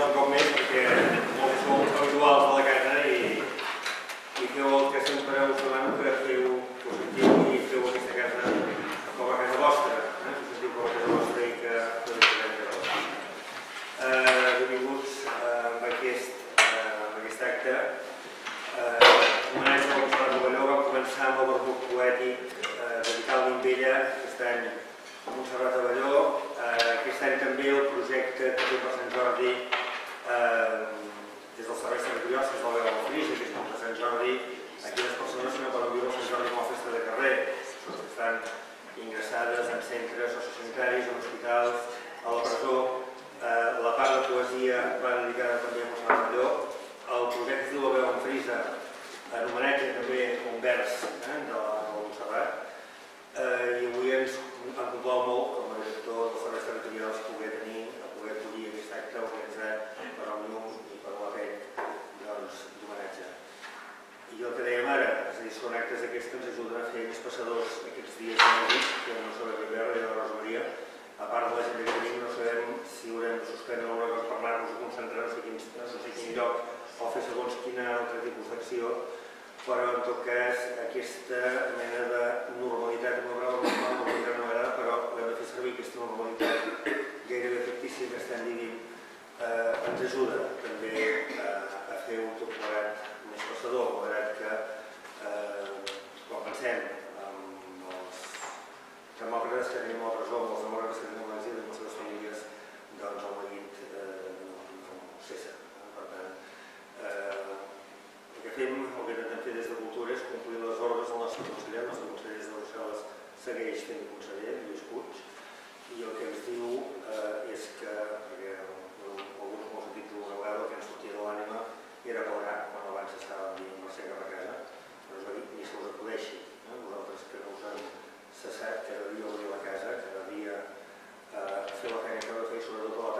Un cop més, perquè molts sou habituals de la casa i, i feu el que sempre us demano que feu, que us i feu aquesta casa com a casa vostra, eh? us sentiu com a casa vostra i que que us sentiu casa vostra. Eh, benvinguts eh, amb, aquest, eh, amb aquest acte. Eh, homenatge a Montserrat Rovelló vam començar amb el barbuc poètic eh, dedicat a l'Imbella, aquest any a Montserrat Avelló. Eh, aquest any també el projecte que té per Sant Jordi eh, des dels serveis territorials, des del Vega del Fris, aquest és de Sant Jordi, aquelles persones que no poden viure Sant Jordi com a festa de carrer, que estan ingressades en centres sociosanitaris, en hospitals, a la presó. Eh, la part de poesia va dedicada també a Montserrat Avelló. El projecte es diu La veu en frisa, en homenatge també a un vers eh, de la de la Montserrat. Eh, I avui ens em complau molt, com a director dels serveis territorials, poder tenir, poder acollir aquest acte organitzat per Òmnium i per la PEC doncs, d'homenatge. El que dèiem ara, és a dir, són actes aquests que ens ajuden a fer més passadors aquests dies de Madrid, que no sabem ben bé, de la Rosa Maria, a part de la gent que tenim, no sabem si haurem de suspendre cosa per anar-nos a concentrar no sé, quin, no sé quin lloc o fer segons quina altre tipus d'acció, però en tot cas aquesta mena de normalitat, no normal, normalitat no m'agrada, però hem de fer servir aquesta normalitat gairebé fictícia que estem vivint, eh, ens ajuda també eh, a fer un tot plegat més passador, malgrat que eh, quan pensem en els demòcrates que tenim a la presó, els demòcrates que tenim a l'exili, amb les seves famílies, doncs el neguit eh, no, no cessa. Per tant, eh, el que fem, el que intentem fer des de Cultura és complir les ordres del nostre conseller, el nostre conseller des de Brussel·les segueix fent conseller, Lluís Puig, i el que ens diu eh, és que, perquè alguns m'ho heu sentit alguna vegada, el que ens sortia de l'ànima era plegar, quan abans estàvem dient Mercè cap a casa, però es va dir, ni se us acudeixi, eh? vosaltres que no us han cessat, cada dia obrir la casa, cada dia eh, fer la feina que heu de fer, sobretot a la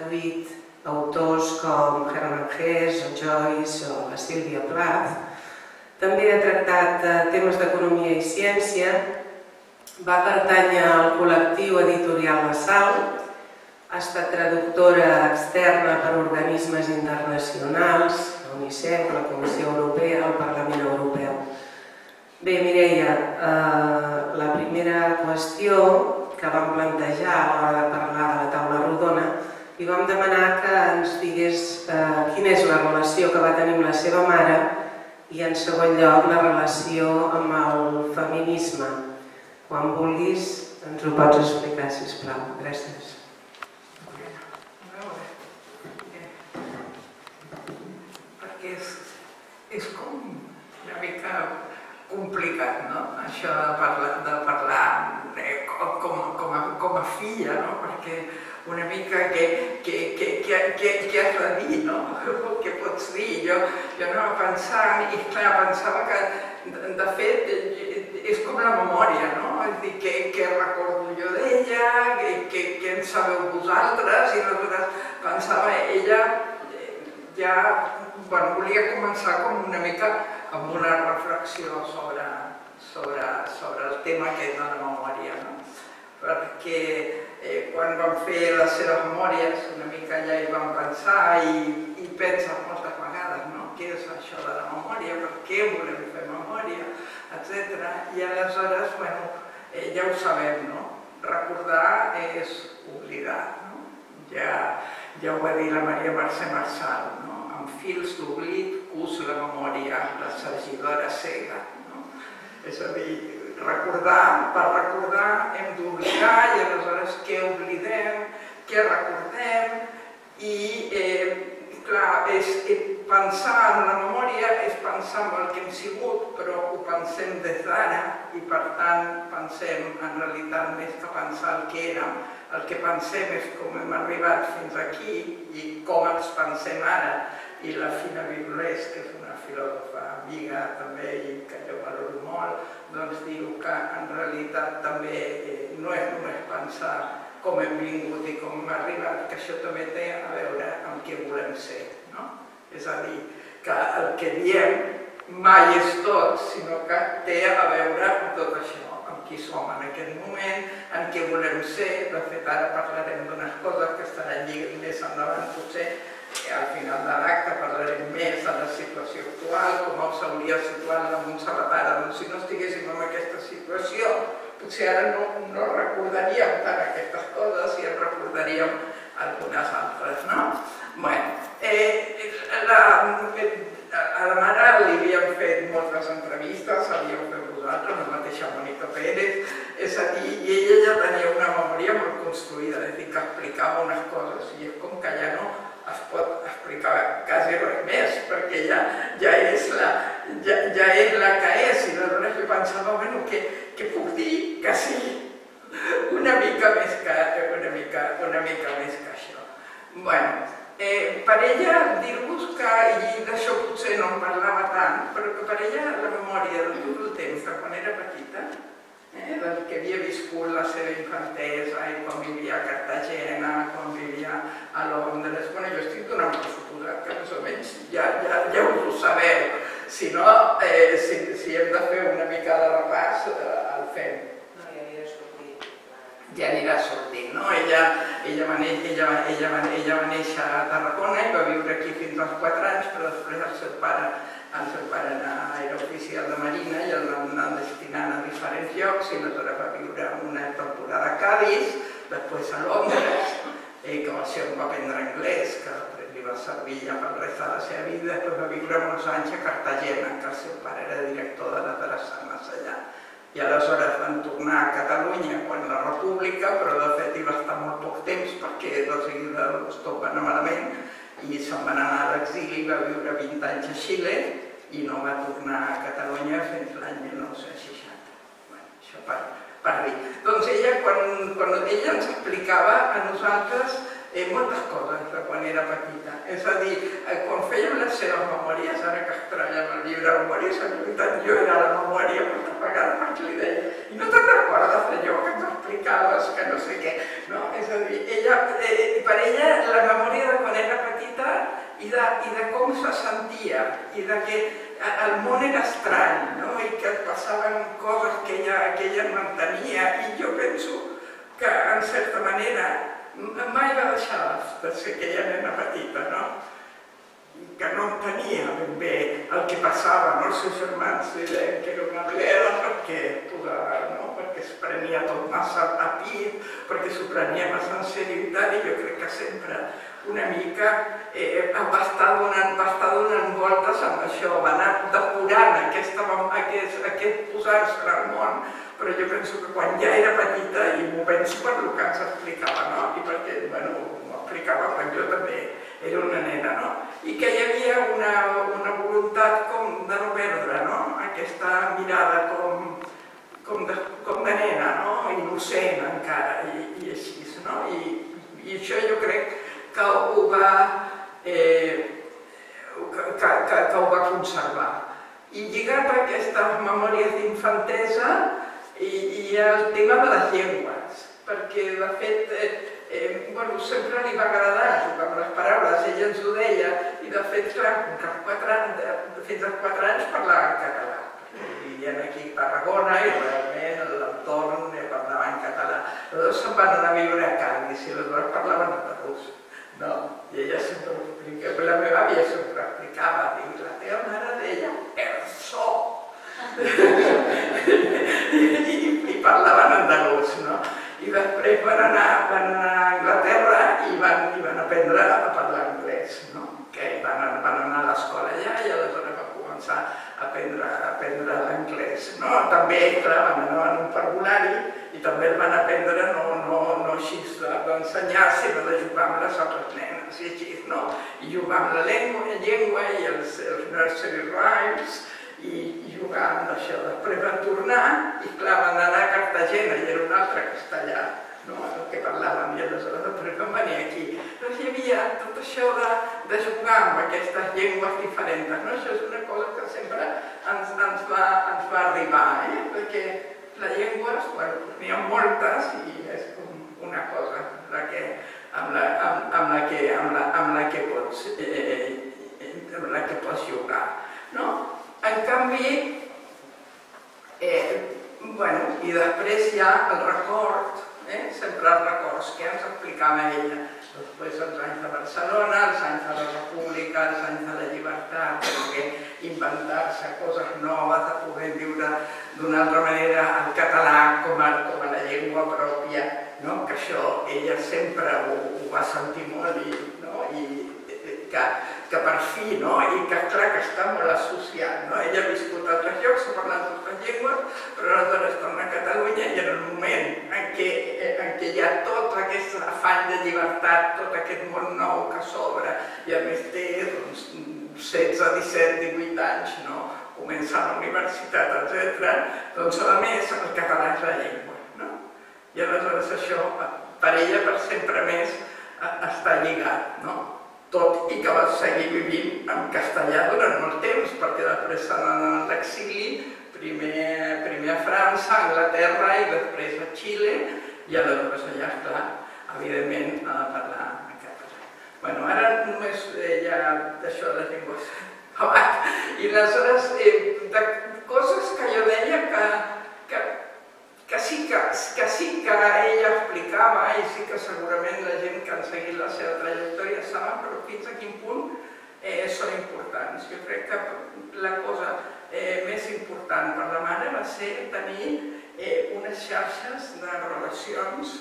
traduït autors com Hermann Hesse, o Joyce o la Sílvia Plath. També ha tractat eh, temes d'economia i ciència. Va pertànyer al col·lectiu editorial La Sal, ha estat traductora externa per organismes internacionals, la UNICEF, la Comissió Europea, el Parlament Europeu. Bé, Mireia, eh, la primera qüestió que vam plantejar a l'hora de parlar de la taula rodona i vam demanar que ens digués eh, quina és la relació que va tenir amb la seva mare i en segon lloc la relació amb el feminisme. Quan vulguis ens ho pots explicar, sisplau. Gràcies. Perquè és, és com una mica complicat, no? Això de parlar, de parlar eh, com, com, a, com a filla, no? Perquè una mica què, què, què, què has de dir, no? Què pots dir? Jo, jo anava pensant i clar, pensava que de, fet és com la memòria, no? És dir, què, què recordo jo d'ella, què, què, en sabeu vosaltres i aleshores pensava ella ja bueno, volia començar com una mica amb una reflexió sobre, sobre, sobre el tema que de la memòria, no? perquè eh, quan vam fer les seves memòries una mica ja hi vam pensar i, i penses moltes vegades no? què és això de la memòria, per què volem fer memòria, etc. I aleshores, bueno, eh, ja ho sabem, no? recordar és oblidar. No? Ja, ja ho va dir la Maria Mercè Marçal, no? amb fils d'oblit cus la memòria, la sergidora cega. No? És a dir, recordar, per recordar hem d'oblidar i aleshores què oblidem, què recordem i eh, clar, és, és pensar en la memòria és pensar en el que hem sigut, però ho pensem des d'ara i per tant pensem en realitat més que pensar el que érem, el que pensem és com hem arribat fins aquí i com ens pensem ara. I la Fina Viglés, que és una filòsofa amiga també i que jo valoro molt, doncs diu que en realitat també eh, no és només pensar com hem vingut i com hem arribat, que això també té a veure amb què volem ser. No? És a dir, que el que diem mai és tot, sinó que té a veure amb tot això, amb qui som en aquest moment, en què volem ser. De fet, ara parlarem d'unes coses que estaran més endavant, potser, al final de l'acte parlarem més de la situació actual, com s'hauria situat la Montserrat ara, doncs si no estiguéssim en aquesta situació, potser ara no, no recordaríem tant aquestes coses i en recordaríem algunes altres, no? Bueno, eh, la, a la mare li havíem fet moltes entrevistes, havíem fet vosaltres, la mateixa Mònica Pérez, és a dir, i ella ja tenia una memòria molt construïda, és a dir, que explicava unes coses, i és com que ja no es pot explicar quasi res més, perquè ja, ja, és, la, ja, ja és la que és, i aleshores jo pensava, bueno, què, què puc dir que sí una mica més que, una mica, una mica més que això. Bueno, eh, per ella dir-vos que, i d'això potser no en parlava tant, però que per ella la memòria de tot el temps, de quan era petita, eh, del que havia viscut la seva infantesa i quan vivia a Cartagena, quan vivia a Londres. Bueno, jo estic donant per suposat que més o menys ja, ja, ja us ho sabeu. Si no, eh, si, si hem de fer una mica de repàs, eh, el fem. No, ja anirà sortint. Ja anirà sortint, no? Ella, ella, va ella, ella, va, ella va néixer a Tarragona i va viure aquí fins als 4 anys, però després el seu pare el seu pare era oficial de Marina i el van anar destinant a diferents llocs i aleshores va viure una temporada a Cádiz, després a Londres, i va ser on va aprendre anglès, que després li va servir ja pel rest de la seva vida, després va viure molts anys a Cartagena, que el seu pare era director de la Drassanes allà. I aleshores van tornar a Catalunya quan la República, però de fet hi va estar molt poc temps perquè de seguida va anar malament i se'n va anar a l'exili, va viure 20 anys a Xile i no va tornar a Catalunya fins l'any 1960. Per, per dir. Doncs ella, quan, quan ella ens explicava a nosaltres eh, moltes coses de quan era petita. És a dir, eh, quan fèiem les seves memòries, ara que amb el llibre de memòries, en veritat jo era la memòria moltes vegades perquè li deia i no te'n recordes d'allò que t'explicaves, que no sé què. No? És a ella, eh, per ella la memòria de quan era petita i de, i de com se sentia i de que el món era estrany no? i que et passaven ella, que ella no entenia i jo penso que en certa manera mai va deixar de ser aquella nena petita, no? que no entenia ben bé el que passava, no? els seus germans deien que era una bleda perquè, posava, no? perquè es prenia tot massa a pit, perquè s'ho prenia massa en seriositat i jo crec que sempre una mica eh, va, estar donant, va estar donant voltes amb això, va anar depurant aquesta, aquest, aquest posar-se al món, però jo penso que quan ja era petita, i m'ho penso per el que ens explicava, no? i perquè, bueno, m'ho explicava quan jo també era una nena, no? i que hi havia una, una voluntat com de no perdre, no? aquesta mirada com, com, de, com de nena, no? innocent encara, i, i així, no? I, i això jo crec que ho va, eh, que, que, que ho va conservar. I lligat a aquestes memòries d'infantesa i, i el tema de les llengües, perquè de fet eh, eh, bueno, sempre li va agradar jugar amb les paraules, ella ens ho deia, i de fet, clar, quatre anys, fins als 4 anys parlava en català. Vivien aquí a Tarragona i realment l'entorn parlava en català. Dos se'n van anar a viure a Cádiz i dos parlaven en rus. No? I ella sempre ho explicava, la meva àvia sempre explicava, dic, la teva mare deia, el so. I, i parlaven andalús, no? I després van anar, van anar a Anglaterra i van, i van aprendre a parlar anglès, no? Que van, van anar a l'escola allà i aleshores començar a aprendre, aprendre l'anglès, no? També, clar, van anar en un parvulari i també el van aprendre no, no, no així d'ensenyar, sinó de jugar amb les altres nenes i així, no? I jugar amb la llengua, la llengua i els, els nursery rhymes i jugar amb això. Després van tornar i clar, van anar a Cartagena i era un altre castellà, no? que parlaven, i aleshores després van venir aquí. Doncs hi havia tot això de, de jugar amb aquestes llengües diferents, no? Això és una cosa que sempre ens, ens, va, ens va arribar, eh? perquè la llengua, bueno, n'hi ha moltes i és com una cosa la que, amb, la, amb, amb, la que, amb, la, amb la que pots eh, amb la que pots jugar. No? En canvi, eh, bueno, i després hi ha el record, eh? sempre els records que ens explicava ella. Després els anys de Barcelona, els anys de la República, els anys de la llibertat, perquè inventar-se coses noves, de poder viure d'una altra manera el català com a, com a la llengua pròpia, no? que això ella sempre ho, ho va sentir molt i, no? I que, que per fi, no? i que clar que està molt associat. No? Ella ha viscut a altres llocs, ha parlat altres llengües, però aleshores torna a Catalunya i en el moment en què, en què hi ha tot aquest afany de llibertat, tot aquest món nou que s'obre, i a més té doncs, 16, 17, 18 anys, no? comença a la universitat, etc., doncs a més el català és la llengua. No? I aleshores això, per ella, per sempre més, està lligat. No? Tot i que va seguir vivint en castellà durant molt temps, perquè després s'ha anat a l'exili, primer, primer a França, a Anglaterra i després a Xile, i aleshores allà, clar, evidentment, ha de parlar en català. Bueno, ara només ja d'això de les llengües I aleshores, eh, de coses que jo deia que, que que sí que, que sí que ella explicava i sí que segurament la gent que han seguit la seva trajectòria saben, però fins a quin punt eh, són importants. Jo crec que la cosa eh, més important per la mare va ser tenir eh, unes xarxes de relacions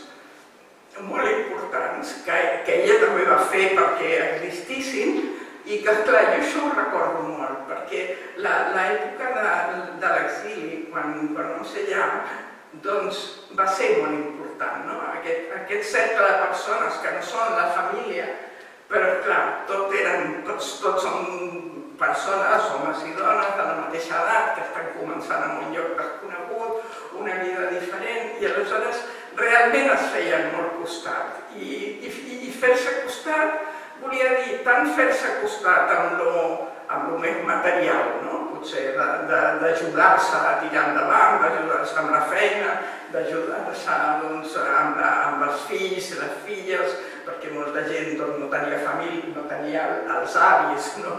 molt importants, que, que ella també va fer perquè existissin, i que, clar, jo això ho recordo molt, perquè l'època de, de l'exili, quan, quan no sé ja, doncs va ser molt important, no? Aquest, aquest cercle de persones que no són la família, però clar, tot eren, tots, tots són persones, homes i dones de la mateixa edat, que estan començant en un lloc desconegut, una vida diferent, i aleshores realment es feien molt costat. I, i, i fer-se costat volia dir tant fer-se costat amb lo, amb lo més material, no? potser d'ajudar-se a tirar endavant, d'ajudar-se amb la feina, d'ajudar-se doncs, amb, amb els fills i les filles, perquè molta gent doncs, no tenia família, no tenia els avis, no?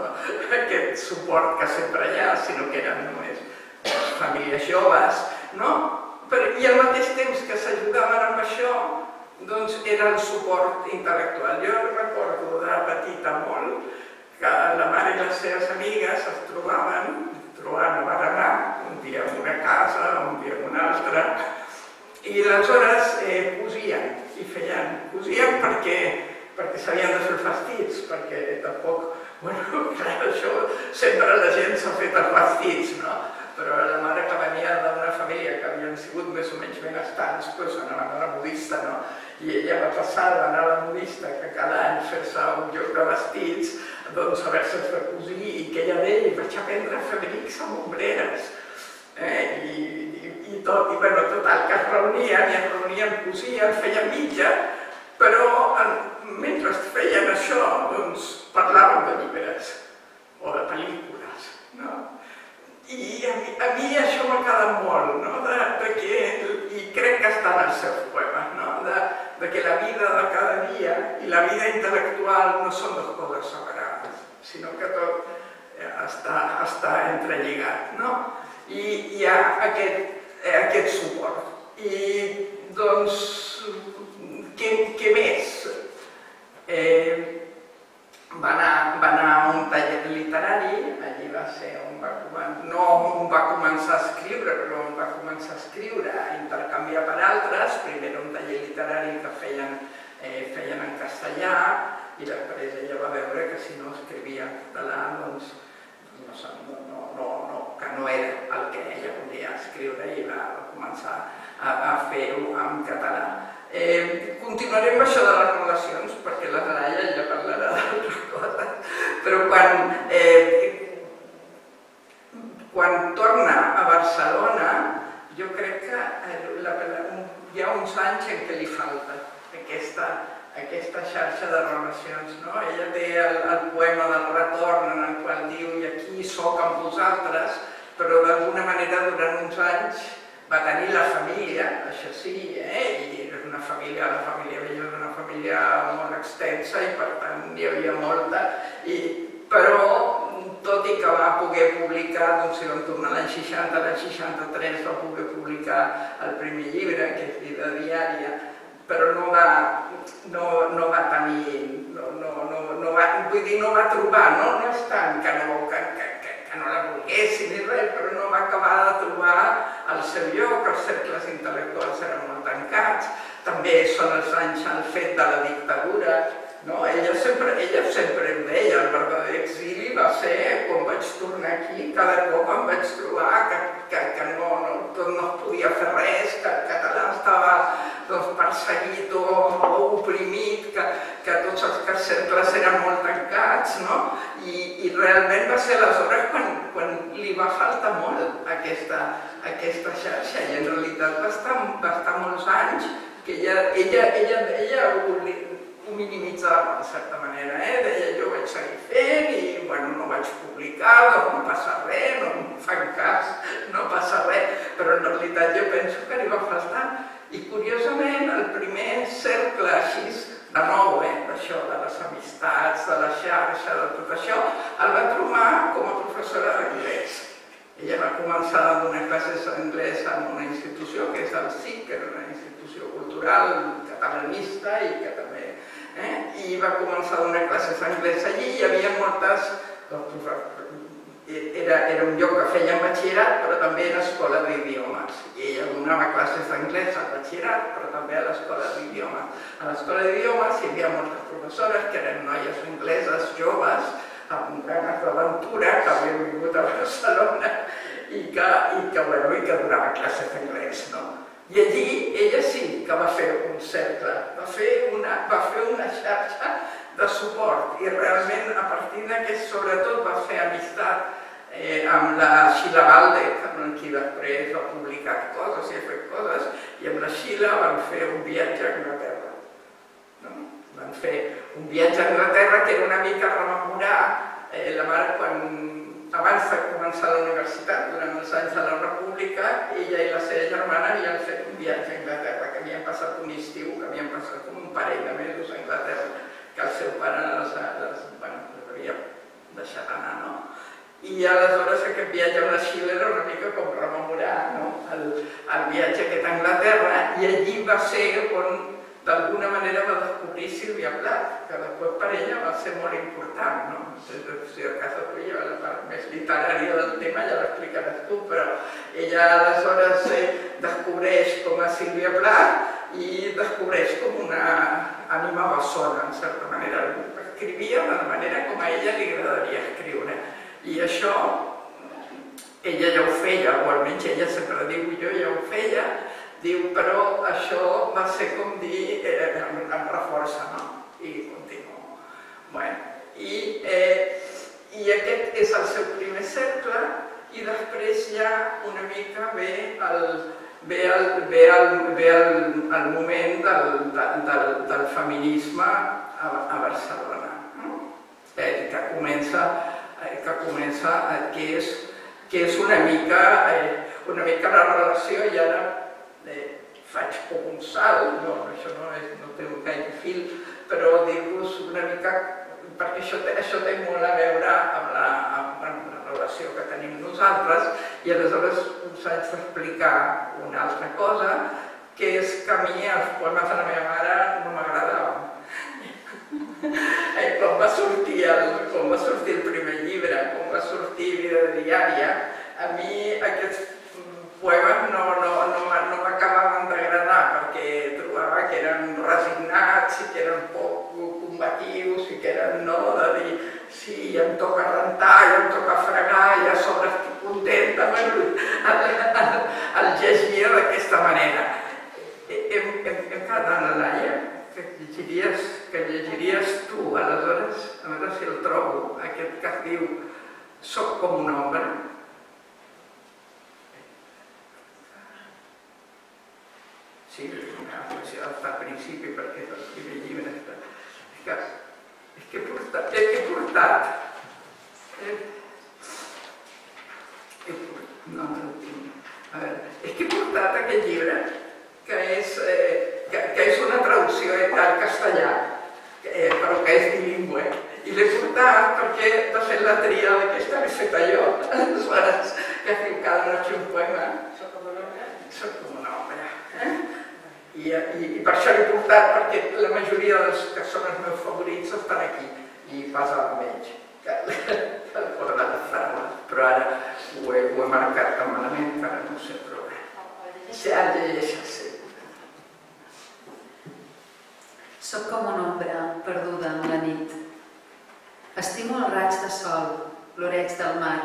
aquest suport que sempre hi ha, sinó que eren només famílies joves, no? Però, I al mateix temps que s'ajudaven amb això, doncs era el suport intel·lectual. Jo recordo de petita molt que la mare i les seves amigues es trobaven, trobant a Baragà, un dia en una casa, un dia en una altra, i aleshores eh, cosien i feien, cosien perquè, perquè s'havien de fer fastits, perquè tampoc, bueno, clar, això sempre la gent s'ha fet els vestits, no? però la mare que venia d'una família que havien sigut més o menys benestants, doncs anaven a la modista, no? I ella va passar d'anar a la modista, que cada any fer-se un lloc de vestits, doncs haver-se de cosir, i que ella deia, vaig aprendre a fer brics amb ombreres. Eh? I, i, i tot, i bueno, total, que es reunien, i es reunien, cosien, feien mitja, però en, mentre feien això, doncs parlaven de llibres o de pel·lícules, no? I a mi, a mi això m'ha quedat molt, no? de, de que, i crec que està en els seus poemes, no? de, de que la vida de cada dia i la vida intel·lectual no són dues coses separades, sinó que tot eh, està, està entrelligat. No? I hi ha aquest, eh, aquest suport. I doncs, què, què més? Eh, va anar, va anar a un taller literari, allí va ser on va, no on va començar a escriure, però on va començar a escriure, a intercanviar per altres, primer un taller literari que feien, eh, feien en castellà, i després ella va veure que si no escrivia en català, doncs no, no, no, no, que no era el que ella volia escriure i va començar a, a fer-ho en català. Eh, continuarem amb això de les relacions, perquè la Laia ja parlarà d'altres coses, però quan, eh, quan torna a Barcelona, jo crec que eh, la, la, hi ha uns anys en què li falta aquesta, aquesta xarxa de relacions. No? Ella té el, el poema del retorn en el qual diu i aquí sóc amb vosaltres, però d'alguna manera durant uns anys va tenir la família, això sí, eh? i era una família, la família vella era una família molt extensa i per tant n'hi havia molta, i, però tot i que va poder publicar, doncs si vam tornar l'any 60, l'any 63 va poder publicar el primer llibre, que és Vida Diària, però no va, no, no va tenir, no, no, no, no va, vull dir, no va trobar, no, no és tant que no, que, que, que no la volguessin ni res, però no va acabar de trobar el seu lloc, els cercles intel·lectuals eren molt tancats, també són els anys al fet de la dictadura, no? ella, sempre, ella sempre em deia, el verdader exili va ser quan vaig tornar aquí, cada cop em vaig trobar que, que, que no, no, no podia fer res, que el català estava doncs, perseguit o, oprimit, que, que tots els cercles eren molt tancats, no? I, i realment va ser aleshores quan, quan li va faltar molt aquesta, aquesta xarxa i en realitat va estar, va estar molts anys que ella, ella, ella, ella ho, ho minimitzava de certa manera, eh? deia jo vaig seguir fent i bueno, no vaig publicar, doncs no passa res, no em fan cas, no passa res, però en realitat jo penso que li va faltar i curiosament, el primer cercle així, de nou, eh, d'això, de les amistats, de la xarxa, de tot això, el va trobar com a professora d'anglès. Ella va començar a donar classes d'anglès en una institució que és el SIC, que era una institució cultural catalanista i que també... Eh? I va començar a donar classes d'anglès allí i hi havia moltes doncs, era, era un lloc que feia batxillerat, però també era escola d'idiomes. I ella donava classes d'anglès al batxillerat, però també a l'escola d'idiomes. A l'escola d'idiomes hi havia moltes professores que eren noies angleses joves, amb ganes d'aventura, que havien vingut a Barcelona i que, i que, bueno, i que donava classes d'anglès. No? I allí ella sí que va fer un cercle, va fer una, va fer una xarxa de suport i realment a partir d'aquest sobretot va fer amistat eh, amb la Sheila Valdec, amb qui després ha publicat coses i ha fet coses, i amb la Sheila van fer un viatge a Anglaterra. No? Van fer un viatge a Anglaterra que era una mica rememorar eh, la mare quan abans de començar la universitat, durant els anys de la República, ella i la seva germana havien fet un viatge a Anglaterra, que havien passat un estiu, que havien passat un parell de mesos a Anglaterra, que el seu pare les, les, bueno, les havia deixat anar, no? I aleshores aquest viatge a Xile era una mica com rememorar no? el, el viatge aquest a Anglaterra i allí va ser on d'alguna manera va descobrir Sílvia Plath, que després per ella va ser molt important. No? Si a casa tuya la part més literària del tema ja l'explicaràs tu, però ella aleshores eh, descobreix com a Sílvia Plath i descobreix com una ànima bessona, en certa manera. Escrivia de la manera com a ella li agradaria escriure. I això ella ja ho feia, o almenys ella sempre diu jo ja ho feia, Diu, però això va ser com dir, eh, em, reforça, no? I continuo. Bueno, i, eh, I aquest és el seu primer cercle i després ja una mica ve el, ve el, ve el, ve el, el moment del, del, del feminisme a, a Barcelona, no? eh, que comença, eh, que, comença eh, que, és, que és una mica, eh, una mica la relació i ara faig com un salt, no, això no, és, no té gaire fil, però dir-vos una mica, perquè això, això té molt a veure amb la, amb, amb la relació que tenim nosaltres, i aleshores us haig d'explicar una altra cosa, que és que a mi els poemes de la meva mare no m'agradaven. Eh, quan, va sortir el, quan va sortir el primer llibre, quan va sortir Vida Diària, a mi aquests poemes no, no, no, no m'acabaven d'agradar perquè trobava que eren resignats i que eren poc combatius i que eren no, de dir sí, ja em toca rentar, ja em toca fregar, ja sobre estic contenta el, el, el llegir d'aquesta manera. Hem, hem, hem quedat en la Laia, que llegiries, que llegiries tu, aleshores, a veure si el trobo, aquest que es diu Soc com un home, Sí, una poesia al principi perquè és el primer llibre. És que, és que he portat, és que he portat, eh, he, no, no tinc. A veure, és que he portat aquest llibre que és, eh, que, que és una traducció al castellà, eh, però que és bilingüe. I l'he portat perquè va ser la tria d'aquesta que he fet jo, aleshores, que ha fet cada noche un poema. Soc com una obra. Soc com una obra. Eh? I, i, i per això l'he portat, perquè la majoria dels que són els meus favorits estan aquí, i pas el menys, que el poden agafar però ara ho he, ho he marcat tan malament que ara no sé, però bé. Ja el llegeixes, sí. Soc com una ombra perduda en la nit. Estimo el raig de sol, l'oreig del mar,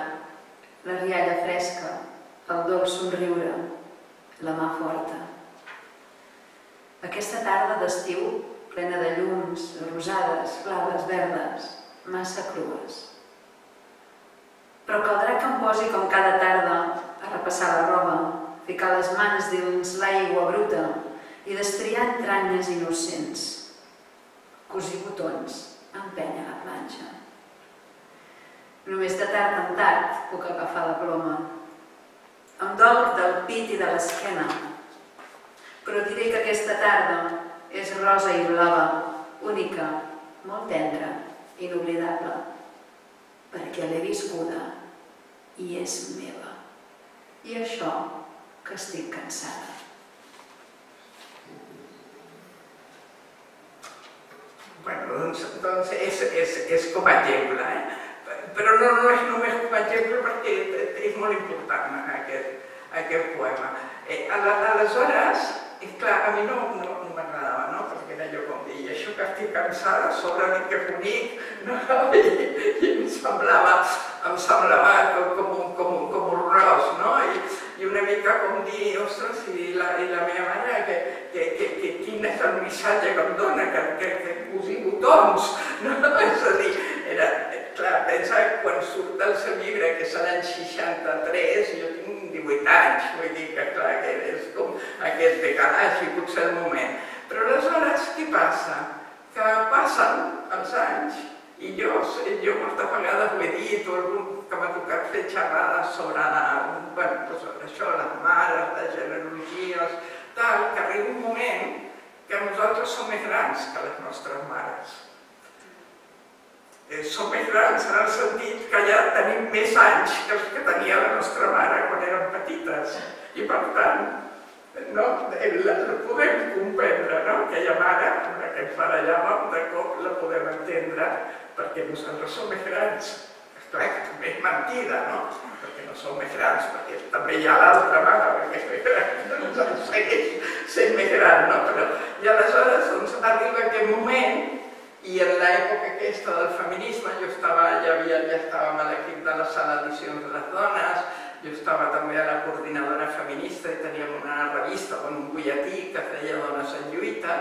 la rialla fresca, el dolç somriure, la mà forta. Aquesta tarda d'estiu, plena de llums, rosades, blaves, verdes, massa crues. Però caldrà que em posi com cada tarda a repassar la roba, ficar les mans dins l'aigua bruta i destriar entranyes innocents. Cosir botons, empènyer la planxa. Només de tard en tard puc agafar la ploma. Em dol del pit i de l'esquena, però diré que aquesta tarda és rosa i blava, única, molt tendra, inoblidable, perquè l'he viscuda i és meva. I això que estic cansada. Bueno, doncs, doncs és, és, com a exemple, eh? però no, no és només com a exemple perquè és molt important aquest, aquest poema. Eh, aleshores, és clar, a mi no, no, no m'agradava, no? perquè era allò com dir, això que estic cansada, sobre mi que bonic, no? I, i em semblava, em semblava com, com, com, com horrorós, no? I, i una mica com dir, ostres, i la, i la meva mare, que, que, que, que quin és el missatge que em dona, que, que, que cosi botons, no? És a dir, pensa que quan surt el seu llibre, que és l'any 63, jo tinc 18 anys, vull dir que clar, que és com aquest decalatge, potser el moment. Però aleshores, què passa? Que passen els anys i jo, jo moltes vegades ho he dit, o algun que m'ha tocat fer xerrades sobre, la, bueno, sobre això, les mares, les genealogies, tal, que arriba un moment que nosaltres som més grans que les nostres mares. Eh, som més grans en el sentit que ja tenim més anys que els que tenia la nostra mare quan érem petites. I per tant, no? La, la podem comprendre, no? Aquella mare, la que ens barallàvem, de cop la podem entendre, perquè nosaltres som més grans. Clar també és mentida, no? Perquè no som més grans, perquè també hi ha l'altra mare, perquè és més gran, doncs segueix sent més gran, no? Però, I aleshores doncs, arriba aquest moment i en l'època aquesta del feminisme jo estava, ja, havia, ja estàvem a l'equip de la sala edicions de les dones, jo estava també a la coordinadora feminista i teníem una revista, un butlletí que feia Dones en lluita,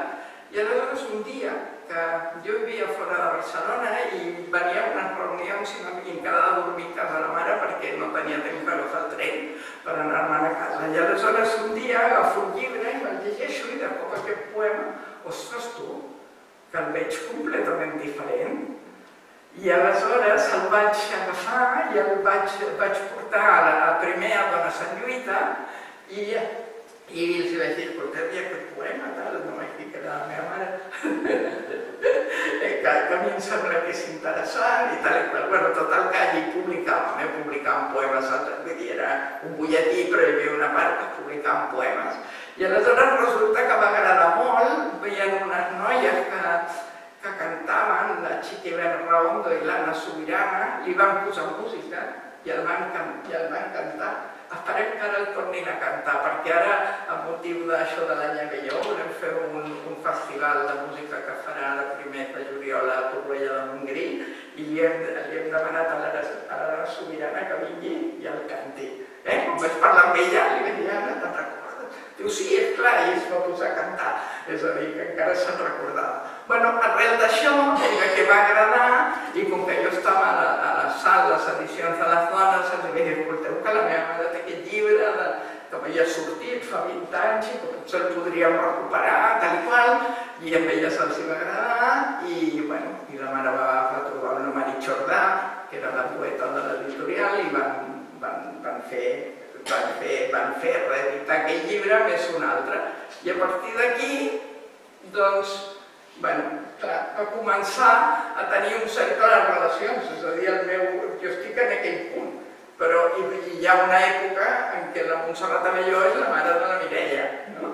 i aleshores un dia que jo vivia fora de Barcelona i venia a unes reunions i em quedava a dormir a casa de la mare perquè no tenia temps d'agafar el tren per anar-me'n a casa. I aleshores un dia agafo un llibre i me'l llegeixo i de cop aquest poema, ostres tu, que el veig completament diferent. I aleshores el vaig agafar i el vaig, vaig portar a la, a primer a Dones en Lluita i, i els vaig dir, escolteu, hi ha aquest poema, tal, no vaig dir que era la meva mare, que, que a mi em sembla que és interessant i tal i qual. Bueno, total que allí publicàvem, eh? publicàvem poemes, vull dir, era un butlletí, però hi havia una part que publicàvem poemes. I aleshores resulta que va agradar molt, veien unes noies que, que cantaven, la Chiqui Berraondo i l'Anna Sobirana, li van posar música i el van, i el van cantar. Esperem que ara el tornin a cantar, perquè ara, amb motiu d'això de l'any Avelló, volem fer un, un festival de música que farà el primer de juliol a Torroella de Montgrí i li hem, li hem demanat a l'Anna Sobirana que vingui i el canti. Eh? Quan vaig parlar amb ella, li vaig dir, Anna? Diu, sí, és clar, i es va posar a cantar. És a dir, que encara se'n recordava. Bueno, arrel d'això, ella que va agradar, i com que jo estava a, la, a les edicions de les dones, els vaig dir, escolteu que la meva mare té aquest llibre de, que m'havia sortit fa 20 anys i que potser el podríem recuperar, tal i qual, i amb ella se'ls va agradar, i, bueno, i la mare va retrobar una Mari Jordà, que era la poeta de l'editorial, i van, van, van fer van fer, van fer reeditar aquell llibre més un altre. I a partir d'aquí, doncs, bueno, clar, començar a tenir un cercle de relacions, és a dir, el meu, jo estic en aquell punt, però hi, hi ha una època en què la Montserrat Amelló és la mare de la Mireia, no?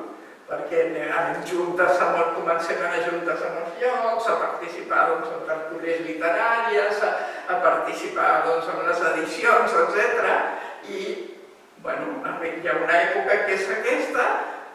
perquè anem juntes, molt, comencem a anar juntes a molts llocs, a participar doncs, en tertúlies literàries, a, a participar doncs, en les edicions, etc. I bueno, hi ha una època que és aquesta,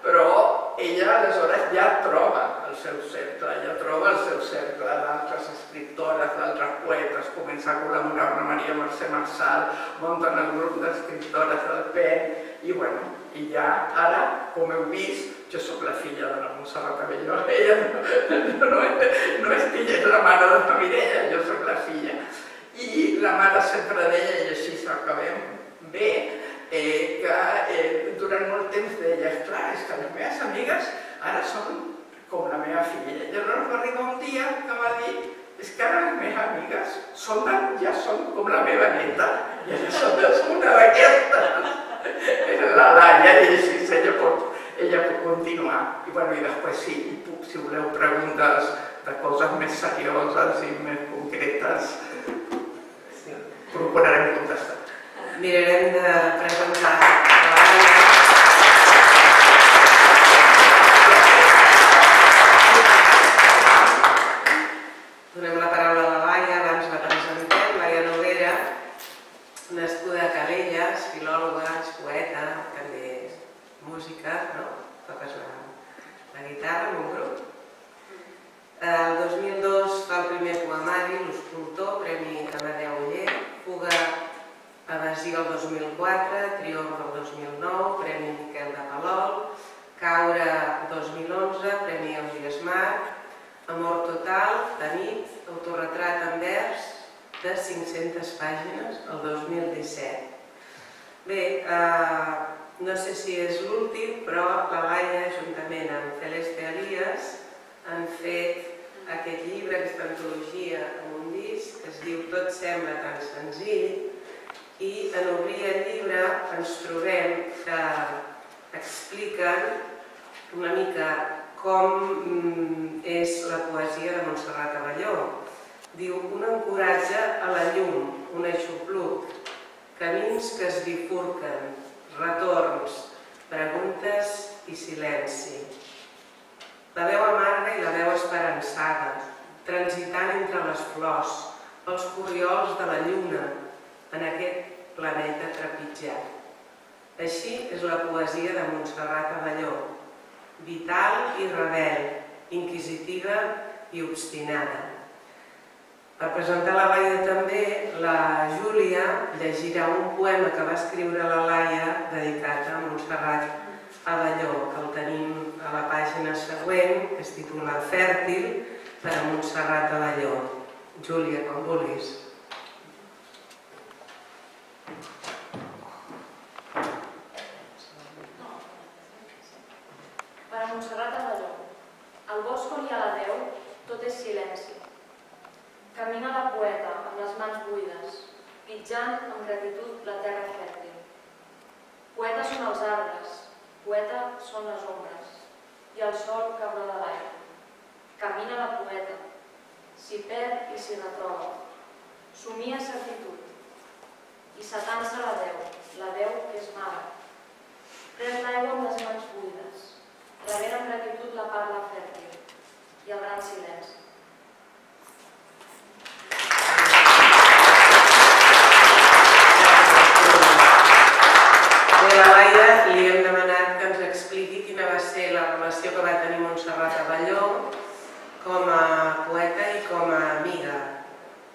però ella aleshores ja troba el seu cercle, ja troba el seu cercle d'altres escriptores, d'altres poetes, comença a col·laborar amb Maria Mercè Marçal, munten el grup d'escriptores del PEN, i bueno, i ja ara, com heu vist, jo sóc la filla de la Montserrat Cabelló, ella no, no, és filla, és la mare de la Mireia, jo sóc la filla. I la mare sempre deia, i així s'acabem bé, eh, eh, durant molt temps deia, clar, és que les meves amigues ara són com la meva filla. I llavors va arribar un dia que va dir, és que ara les meves amigues són, ja són com la meva neta, i aleshores una d'aquestes és la Laia, i així ella pot, ella pot continuar. I, bueno, i després sí, si voleu preguntes de coses més serioses i més concretes, sí, procurarem contestar mirarem de presentar. Donem la paraula a la Laia, abans la presentem, Laia Noguera, nascuda a Calelles, filòloga, poeta, també música, no? Toques la, la guitarra en un grup. El 2002 fa el primer poemari, L'Escultor, Premi Fuga Evasió el 2004, Triomf el 2009, Premi Miquel de Palol, Caure 2011, Premi Augies Marc, Amor Total, de nit, autorretrat en vers de 500 pàgines el 2017. Bé, eh, no sé si és l'últim, però la Laia, juntament amb Celeste Elias, han fet aquest llibre, aquesta antologia amb un disc que es diu Tot sembla tan senzill, i en obrir el llibre ens trobem que expliquen una mica com mm, és la poesia de Montserrat Avelló. Diu, un ancoratge a la llum, un aixopluc, camins que es bifurquen, retorns, preguntes i silenci. La veu amarga i la veu esperançada, transitant entre les flors, els corriols de la lluna, en aquest planeta trepitjat. Així és la poesia de Montserrat Avelló, vital i rebel, inquisitiva i obstinada. Per presentar la Laia també, la Júlia llegirà un poema que va escriure la Laia dedicat a Montserrat Avelló, que el tenim a la pàgina següent, que es titula Fèrtil, per a Montserrat Avelló. Júlia, quan vulguis. Per a Montserrat Avelló. Al bosc on hi ha la Déu, tot és silenci. Camina la poeta amb les mans buides, amb gratitud la terra fèrtil. Poeta són els arbres, poeta són les ombres, i el sol que broda l'aire. Camina la poeta, s'hi perd i s'hi retroba, somia certitud, i s'atansa la Déu, la Déu que és mare. Pren l'aigua amb les mans buides, rebent amb gratitud la parla fèrtil i el gran silenci. Bé, a la Laia li hem demanat que ens expliqui quina va ser la relació que va tenir Montserrat Avelló com a poeta i com a amiga.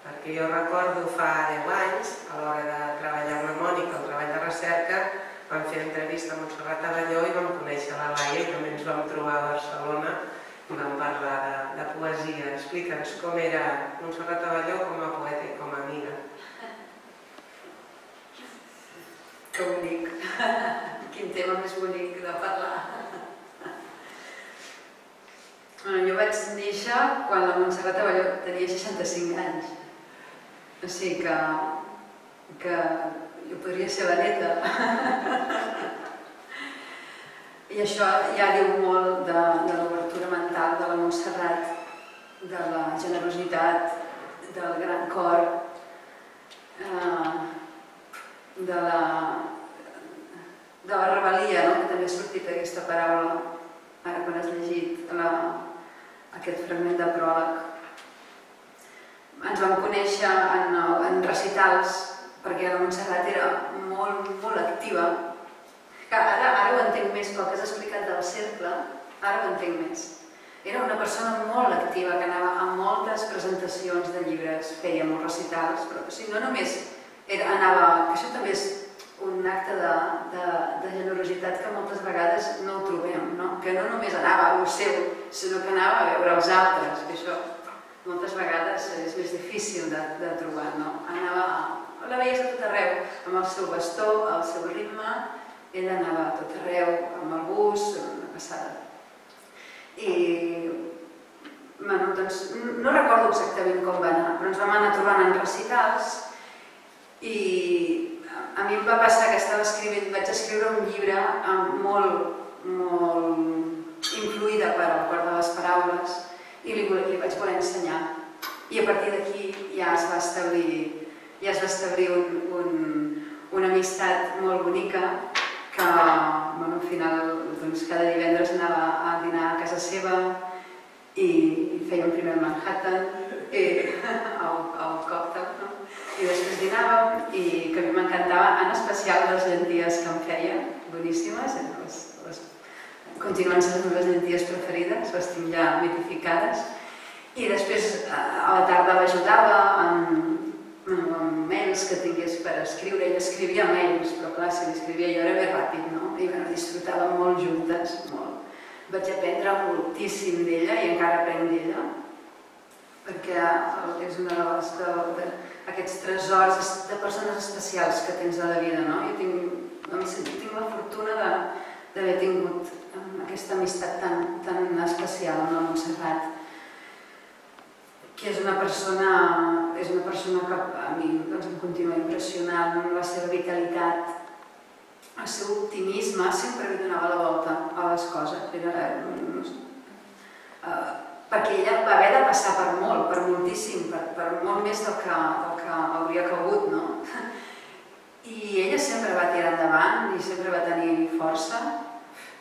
Perquè jo recordo fa 10 anys, a l'hora de treballar la Mònica, el treball de recerca, vam fer entrevista a Montserrat Avelló i vam conèixer la Laia i també ens vam trobar a Barcelona i vam parlar de, de poesia. Explica'ns com era Montserrat Avelló com a poeta i com a amiga. Que bonic. Quin tema més bonic de parlar. Bueno, jo vaig néixer quan la Montserrat Avelló tenia 65 anys. O sigui que, que jo podria ser la neta. I això ja diu molt de, de l'obertura mental de la Montserrat, de la generositat, del gran cor, eh, de la, de la rebel·lia, no? que també ha sortit aquesta paraula ara quan has llegit la, aquest fragment de pròleg. Ens vam conèixer en, en recitals perquè la Montserrat era molt, molt activa. Que ara, ara ho entenc més pel que has explicat del cercle, ara ho entenc més. Era una persona molt activa que anava a moltes presentacions de llibres, feia molts recitals, però o sigui, no només era, anava, que això també és un acte de, de, de generositat que moltes vegades no ho trobem, no? que no només anava a seu, sinó que anava a veure els altres, que això moltes vegades és més difícil de, de trobar, no? Anava, a, la veies a tot arreu, amb el seu bastó, el seu ritme, ella anava a tot arreu, amb el bus, una passada. I, bueno, doncs, no recordo exactament com va anar, però ens vam anar trobant en recitals i a mi em va passar que estava escrivint, vaig escriure un llibre molt, molt influïda per el cor de les paraules i li, li vaig voler ensenyar. I a partir d'aquí ja es va establir, ja es va establir un, un, una amistat molt bonica que bueno, al final doncs, cada divendres anava a dinar a casa seva i, i feia un primer Manhattan i, al, al còctel? I després dinàvem i que a mi m'encantava en especial les llenties que em feia, boníssimes, les, les continuen sent les meves llenties preferides, les tinc ja mitificades. I després a la tarda l'ajudava amb, amb mails que tingués per escriure. Ella escrivia mails, però clar, si l'escrivia jo era més ràpid, no? I bueno, disfrutàvem molt juntes, molt. Vaig aprendre moltíssim d'ella i encara aprenc d'ella, perquè és una de les de, de, aquests tresors de persones especials que tens a la vida, no? Jo tinc, tinc la fortuna d'haver tingut aquesta amistat tan, tan especial amb la Montserrat, que és una persona, és una persona que a mi doncs, em continua impressionant amb la seva vitalitat, el seu optimisme, sempre li donava la volta a les coses. Era, no sé, uh, perquè ella va haver de passar per molt, per moltíssim, per, per molt més del que, del que hauria calgut, no? I ella sempre va tirar endavant i sempre va tenir força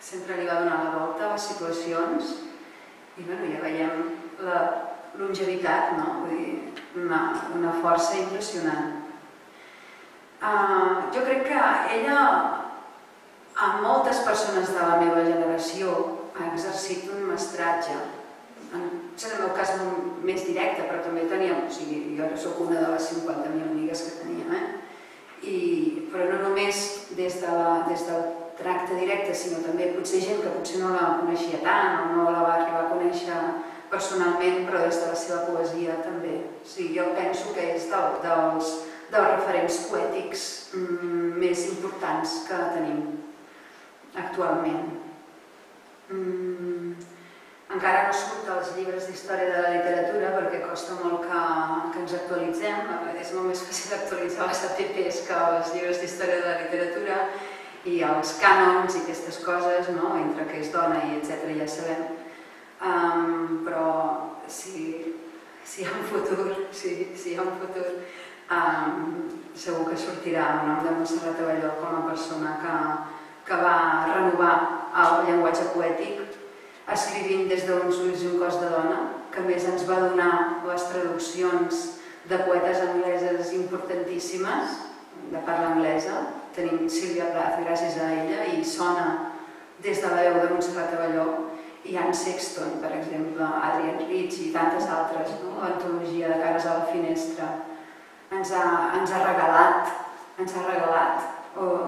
sempre li va donar la volta a les situacions i bueno, ja veiem la longevitat, no? Vull dir, una, una força impressionant. Uh, jo crec que ella, amb moltes persones de la meva generació, ha exercit un mestratge. En, en el meu cas més directe, però també teníem, o sigui, jo sóc una de les 50.000 amigues que teníem, eh? I, però no només des, de la, des del tracte directe, sinó també potser gent que potser no la coneixia tant o no la va arribar a conèixer personalment, però des de la seva poesia també. O sigui, jo penso que és del, dels, dels referents poètics mm, més importants que tenim actualment. Mm, encara no surt als llibres d'història de la literatura perquè costa molt que, que ens actualitzem. És molt més fàcil actualitzar les APPs que els llibres d'història de la literatura i els cànons i aquestes coses, no? entre que és dona i etc ja sabem. Um, però si, si hi ha un futur, si, si hi ha un futur, um, segur que sortirà el nom de Montserrat Avelló com a persona que, que va renovar el llenguatge poètic, escrivint des d'uns ulls i un cos de dona, que més ens va donar les traduccions de poetes angleses importantíssimes, de parla anglesa. Tenim Sílvia Plath gràcies a ella i sona des de la veu de Montserrat Avelló i Anne Sexton, per exemple, Adrian Rich i tantes altres, no? l'antologia de Cares a la finestra. Ens ha, ens ha regalat, ens ha regalat oh,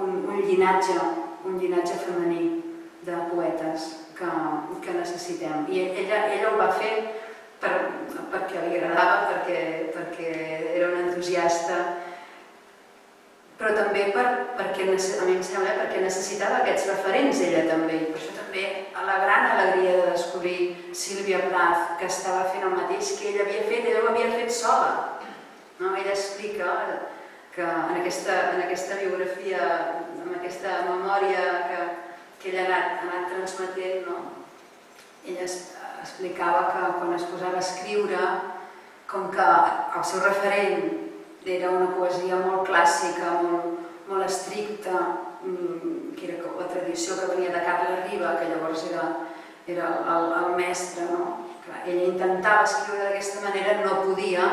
un, un llinatge un llinatge femení de poetes que, que necessitem. I ella, ella ho va fer per, perquè li agradava, perquè, perquè era una entusiasta, però també per, perquè, a mi em sembla, perquè necessitava aquests referents ella també. I per això també la gran alegria de descobrir Sílvia Plath, que estava fent el mateix que ella havia fet, ella ho havia fet sola. No? Ella explica que en aquesta, en aquesta biografia amb aquesta memòria que, que ella ha anat, ha anat transmetent, no? ella explicava que quan es posava a escriure, com que el seu referent era una poesia molt clàssica, molt, molt estricta, mm, que era la tradició que venia de Carles Riba, que llavors era, era el, el mestre, no? Clar, ella intentava escriure d'aquesta manera, no podia,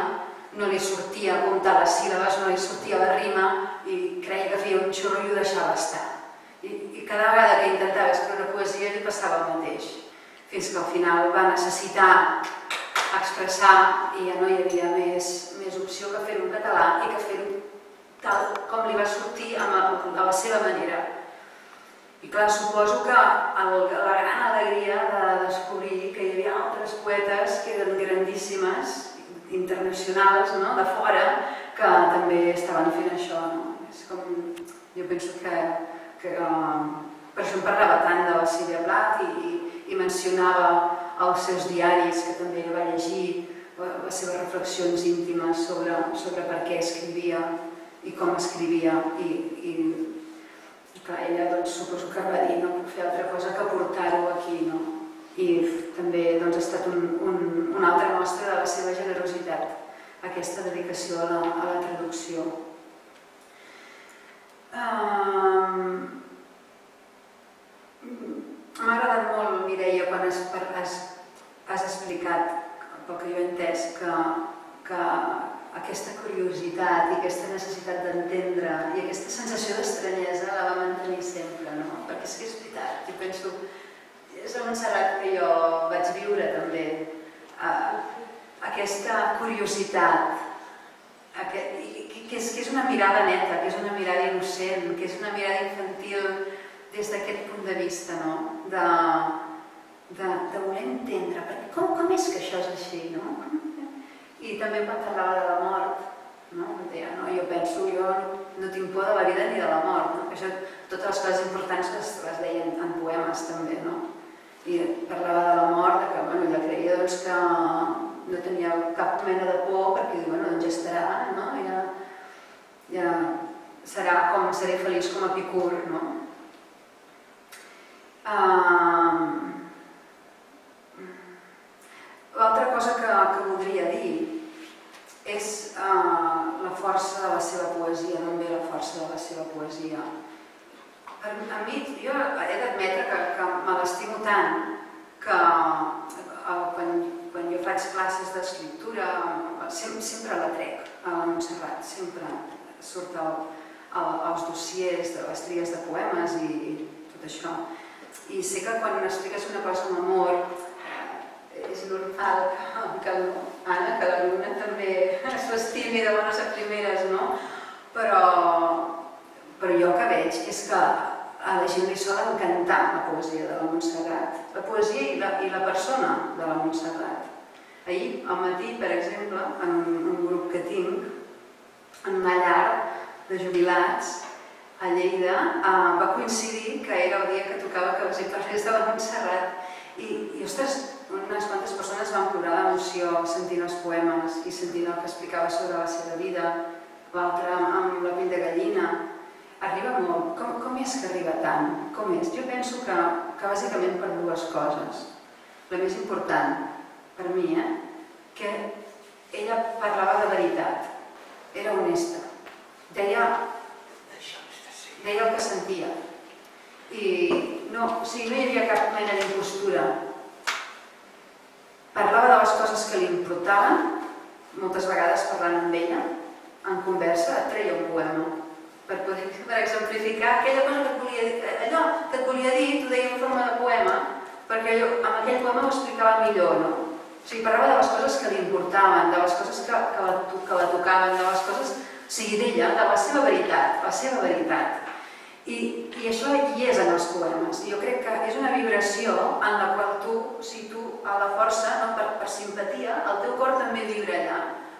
no li sortia comptar les síl·labes, no li sortia la rima i creia que feia un xurro i ho deixava estar. Cada vegada que intentava escriure poesia li passava el mateix, fins que al final va necessitar expressar i ja no hi havia més, més opció que fer-ho en català i que fer-ho tal com li va sortir a la seva manera. I clar, suposo que el, la gran alegria de descobrir que hi havia altres poetes que eren grandíssimes internacionals no? de fora que també estaven fent això. No? És com, jo penso que, que um, per això em parlava tant de la Sílvia Plat i, i, i mencionava els seus diaris, que també va llegir les seves reflexions íntimes sobre, sobre per què escrivia i com escrivia i, i clar, ella doncs, suposo que va dir no puc fer altra cosa que portar-ho aquí no? i també doncs, ha estat un, un, una altra mostra de la seva generositat, aquesta dedicació a la, a la traducció. Um, M'ha agradat molt, Mireia, quan has, has, has explicat, pel que jo he entès, que, que aquesta curiositat i aquesta necessitat d'entendre i aquesta sensació d'estranyesa la va mantenir sempre, no? Perquè és que és veritat, jo penso, és a Montserrat que jo vaig viure també uh, aquesta curiositat, aquest, que, és, que és una mirada neta, que és una mirada innocent, que és una mirada infantil des d'aquest punt de vista, no? de, de, de voler entendre, perquè com, com és que això és així, no? I també quan parlava de la mort, no? Deia, no, jo penso, jo no tinc por de la vida ni de la mort, no? Això, totes les coses importants que les deien en poemes també, no? i parlava de la mort, que bueno, ella creia doncs, que no tenia cap mena de por perquè bueno, doncs ja estarà, no? ja, ja serà com seré feliç com a Epicur, no? L'altra cosa que, que voldria dir és uh, la força de la seva poesia, també la força de la seva poesia. Per, a mi, jo he d'admetre que, que me l'estimo tant que eh, quan, quan jo faig classes d'escriptura sempre, sempre la trec a la Montserrat, sempre surt el, el, els dossiers de les tries de poemes i, i tot això. I sé que quan expliques una cosa amb amor eh, és normal que, que Anna, que l'alumne també s'estimi de bones a primeres, no? Però, però jo el que veig és que a la gent li sol encantar la poesia de la Montserrat, la poesia i la, i la persona de la Montserrat. Ahir, al matí, per exemple, en un grup que tinc, en una llar de jubilats a Lleida, eh, va coincidir que era el dia que tocava que els hi parlés de la Montserrat i, i ostres, unes quantes persones van plorar d'emoció sentint els poemes i sentint el que explicava sobre la seva vida, l'altre amb, la pell de gallina, arriba molt. Com, com és que arriba tant? Com és? Jo penso que, que bàsicament per dues coses. La més important, per mi, eh? que ella parlava de veritat, era honesta, deia, deia el que sentia. I no, o sigui, no hi havia cap mena d'impostura. Parlava de les coses que li importaven, moltes vegades parlant amb ella, en conversa, treia un poema per, poder, per exemplificar aquella cosa que volia dir, allò que et volia dir, t'ho deia en forma de poema, perquè allò, amb aquell poema ho explicava millor, no? O sigui, parlava de les coses que li importaven, de les coses que, que, la, que la tocaven, de les coses, o sigui, d'ella, de la seva veritat, la seva veritat. I, I això hi és en els poemes. Jo crec que és una vibració en la qual tu, si tu a la força, no, per, per simpatia, el teu cor també vibra allà,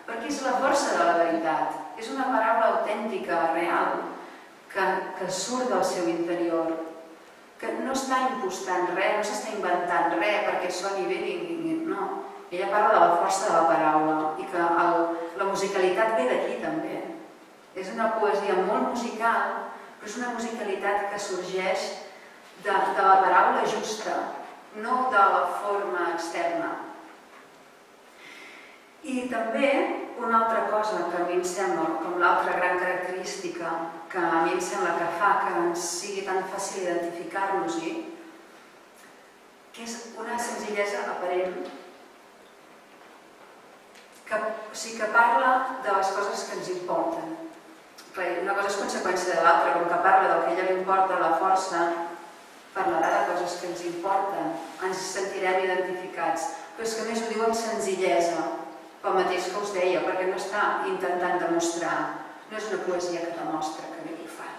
perquè és la força de la veritat és una paraula autèntica, real, que, que surt del seu interior, que no està impostant res, no s'està inventant res perquè soni bé ni, no. Ella parla de la força de la paraula i que el, la musicalitat ve d'aquí també. És una poesia molt musical, però és una musicalitat que sorgeix de, de la paraula justa, no de la forma externa. I també una altra cosa que a mi em sembla, com l'altra gran característica que a mi em sembla que fa que ens sigui tan fàcil identificar-nos-hi, que és una senzillesa aparent que, sigui, que parla de les coses que ens importen. Una cosa és conseqüència de l'altra, com que parla del que ella li importa la força, parlarà de coses que ens importen, ens sentirem identificats, però és que més ho diu amb senzillesa, pel mateix que us deia, perquè no està intentant demostrar, no és una poesia que demostra que bé ho fa,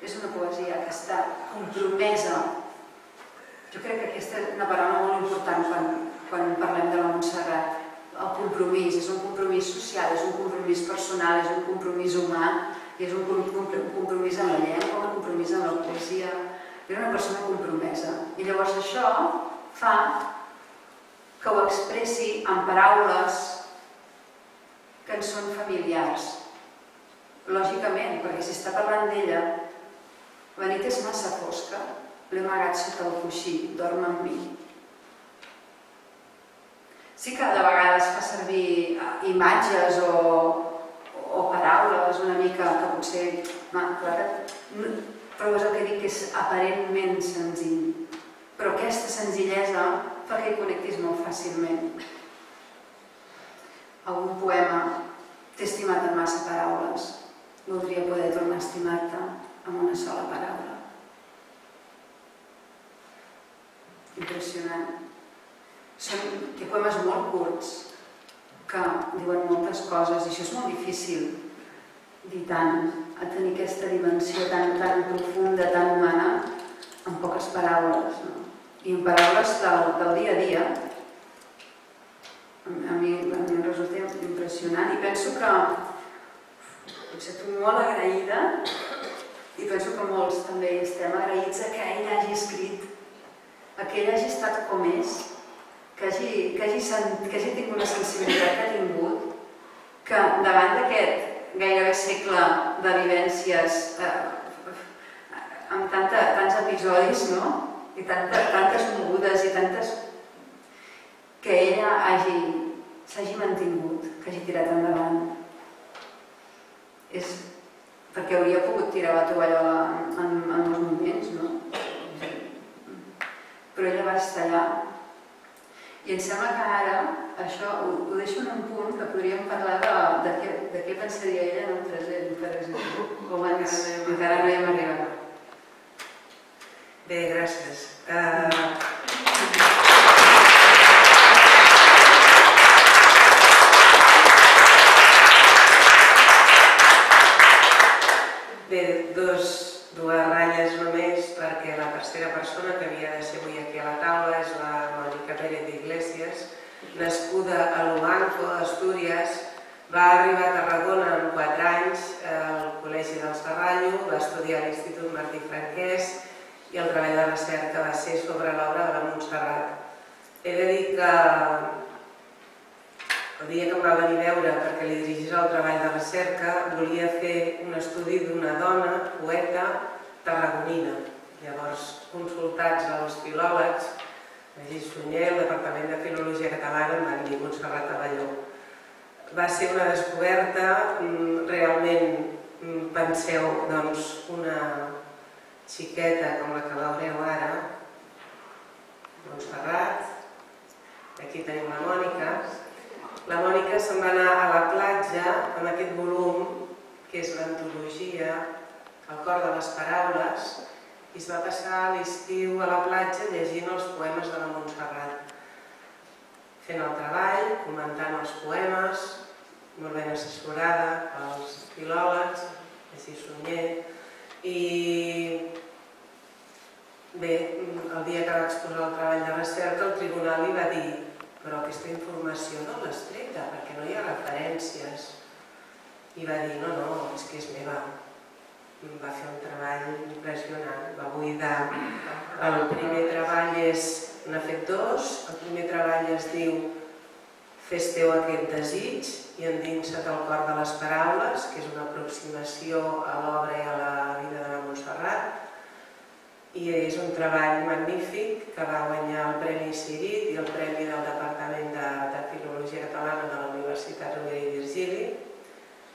és una poesia que està compromesa. Jo crec que aquesta és una paraula molt important quan, quan parlem de la Montserrat. El compromís, és un compromís social, és un compromís personal, és un compromís humà, és un compromís amb la llengua, un compromís amb la poesia. Era una persona compromesa. I llavors això fa que ho expressi en paraules que ens són familiars. Lògicament, perquè si està parlant d'ella, la nit és massa fosca, l'he amagat sota el coixí, dorm amb mi. Sí que de vegades fa servir eh, imatges o, o paraules una mica que potser... No, però és el que dic que és aparentment senzill. Però aquesta senzillesa fa que hi connectis molt fàcilment. Algun poema t'he estimat en massa paraules. Voldria poder tornar a estimar-te amb una sola paraula. Impressionant. Són poemes molt curts que diuen moltes coses i això és molt difícil dir tant, a tenir aquesta dimensió tan, tan profunda, tan humana, en poques paraules. No? i en paraules del, del dia a dia, a mi, a mi em resulta impressionant i penso que em sento molt agraïda i penso que molts també estem agraïts a que ell hagi escrit, a que ell hagi estat com és, que hagi, que hagi, sent, que hagi tingut una sensibilitat que ha tingut, que davant d'aquest gairebé segle de vivències eh, amb tanta, tants episodis, no? i tanta, tantes mogudes i tantes... que ella hagi s'hagi mantingut, que hagi tirat endavant. És perquè hauria pogut tirar la tovallola en, en els moments, no? Però ella va estar allà. I em sembla que ara, això ho, ho deixo en un punt que podríem parlar de, de, què, de què pensaria ella en un present, per exemple. Com ens, encara no hi hem arribat. Bé, gràcies. Uh, bé, dos, dues ratlles només perquè la tercera persona que havia de ser avui aquí a la taula és la Mònica Pérez d'Iglesias, nascuda a Luanco, Astúries, va arribar a Tarragona amb 4 anys al Col·legi del Serrallo, va estudiar a l'Institut Martí Franquès i el treball de recerca va ser sobre l'obra de la Montserrat. He de dir que el dia que em va venir a veure perquè li dirigís el treball de recerca volia fer un estudi d'una dona, poeta, tarragonina. Llavors, consultats als filòlegs, Magí Sunyer, el Departament de Filologia Catalana, em van dir Montserrat Avalló. Va ser una descoberta, mm, realment mm, penseu, doncs, una xiqueta com la que veureu ara, Montserrat, aquí tenim la Mònica, la Mònica se'n va anar a la platja amb aquest volum, que és l'antologia, el cor de les paraules, i es va passar l'estiu a la platja llegint els poemes de la Montserrat. Fent el treball, comentant els poemes, molt ben assessorada pels filòlegs, així Sunyer, i bé, el dia que vaig posar el treball de recerca, el tribunal li va dir però aquesta informació no l'has treta perquè no hi ha referències. I va dir, no, no, és que és meva. Va fer un treball impressionant, va buidar. El primer treball és, n'ha fet dos, el primer treball es diu Fes teu aquest desig i endinsa't al cor de les paraules, que és una aproximació a l'obra i a la vida de la Montserrat, i és un treball magnífic que va guanyar el Premi Cirit i el Premi del Departament de, de Filologia Catalana de la Universitat Rovira i Virgili.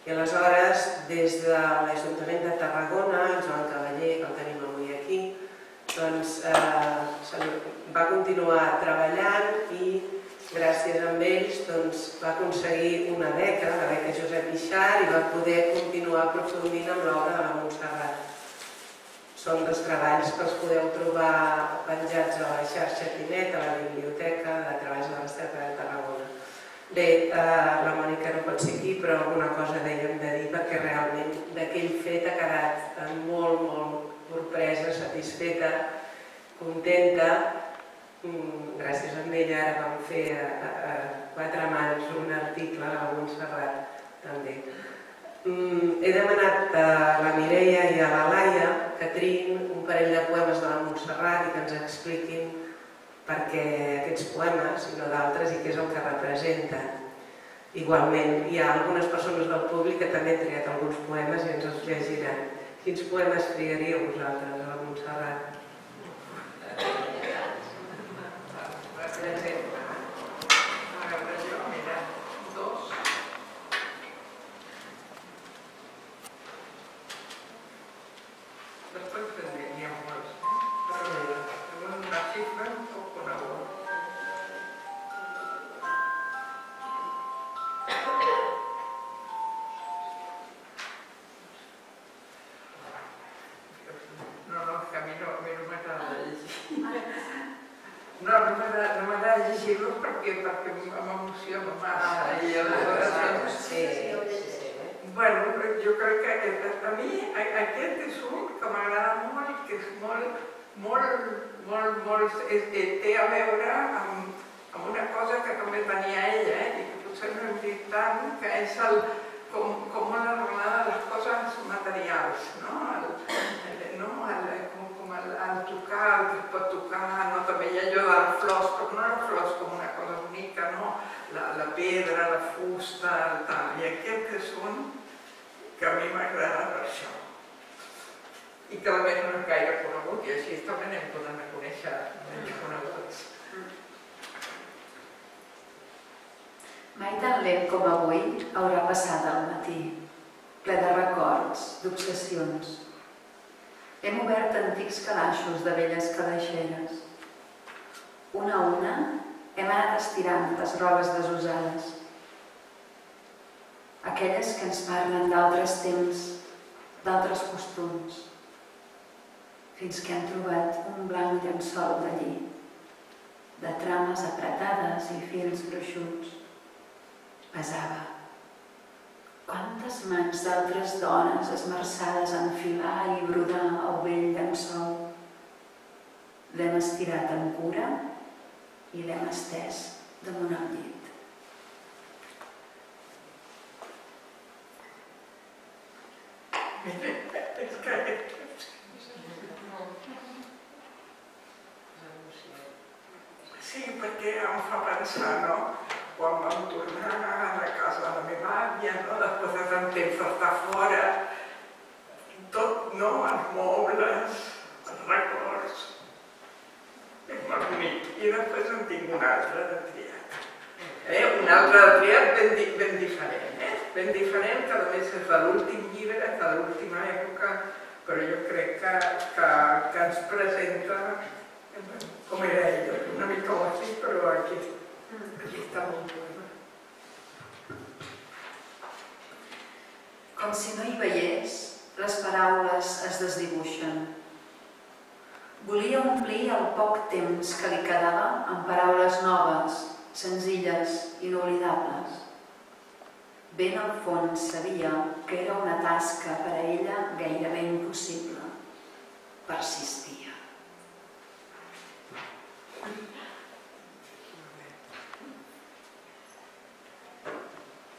I aleshores, des de l'Ajuntament de Tarragona, el Joan Cavaller, que el tenim avui aquí, doncs, eh, va continuar treballant i gràcies a ells doncs, va aconseguir una beca, la beca Josep Pixar, i va poder continuar aprofundint amb l'obra de la Montserrat. Són dos treballs que els podeu trobar penjats a la xarxa Pinet, a la biblioteca de Treballs de Recerca de Tarragona. Bé, eh, la Mònica no pot ser aquí, però alguna cosa dèiem de dir perquè realment d'aquell fet ha quedat eh, molt, molt sorpresa, satisfeta, contenta. Mm, Gràcies a ella ara vam fer a, a quatre mans un article a Montserrat també. Mm, he demanat a la Mireia i a la Laia que triïn un parell de poemes de la Montserrat i que ens expliquin per què aquests poemes i no d'altres i què és el que representen. Igualment, hi ha algunes persones del públic que també han triat alguns poemes i ens els llegiran. Quins poemes triaríeu vosaltres a la Montserrat? Per exemple. Pedra, la fusta, el tal. I aquest és un que a mi m'agrada per això. I que a més no és gaire conegut, i així també anem a conèixer menys coneguts. Mai tan lent com avui haurà passat al matí. ple de records, d'obsessions. Hem obert antics calaixos de velles calaixeres. Una a una hem anat estirant les robes desusades. Aquelles que ens parlen d'altres temps, d'altres costums, fins que hem trobat un blanc llençol de lli, de trames apretades i fils gruixuts. Pesava. Quantes mans d'altres dones esmerçades a enfilar i brodar el vell llençol. L'hem estirat amb cura i l'hem estès damunt el llit. Sí, perquè em fa pensar, no? Quan vam tornar a casa de la meva àvia, no? després de tant temps d'estar fora, tot, no? Els mobles, els records. Bonic. I després en tinc un altre de triat. Eh? Un altre de triat ben, ben diferent, eh? Ben diferent, que a més és de l'últim llibre, de l'última època, però jo crec que, que, que ens presenta com era ella, una mica o així, però aquí, aquí està molt bé. Com si no hi veiés, les paraules es desdibuixen. Volia omplir el poc temps que li quedava amb paraules noves, senzilles, inoblidables. Ben al fons sabia que era una tasca per a ella gairebé impossible. Persistia.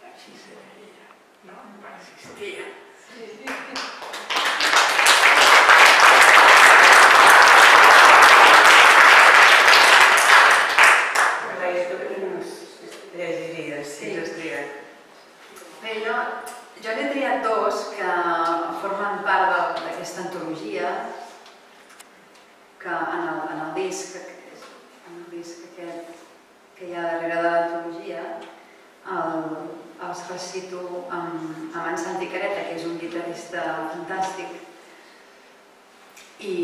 Així era ella, no? Persistia. Laia, tu quins llegiries, si ens has triat? Bé, jo, jo n'he triat dos que formen part de- d'aquesta antologia, que en el, en el disc, en el disc aquest que hi ha darrere de l'antologia, el, els recito amb, amb en Santi Careta, que és un guitarrista fantàstic, i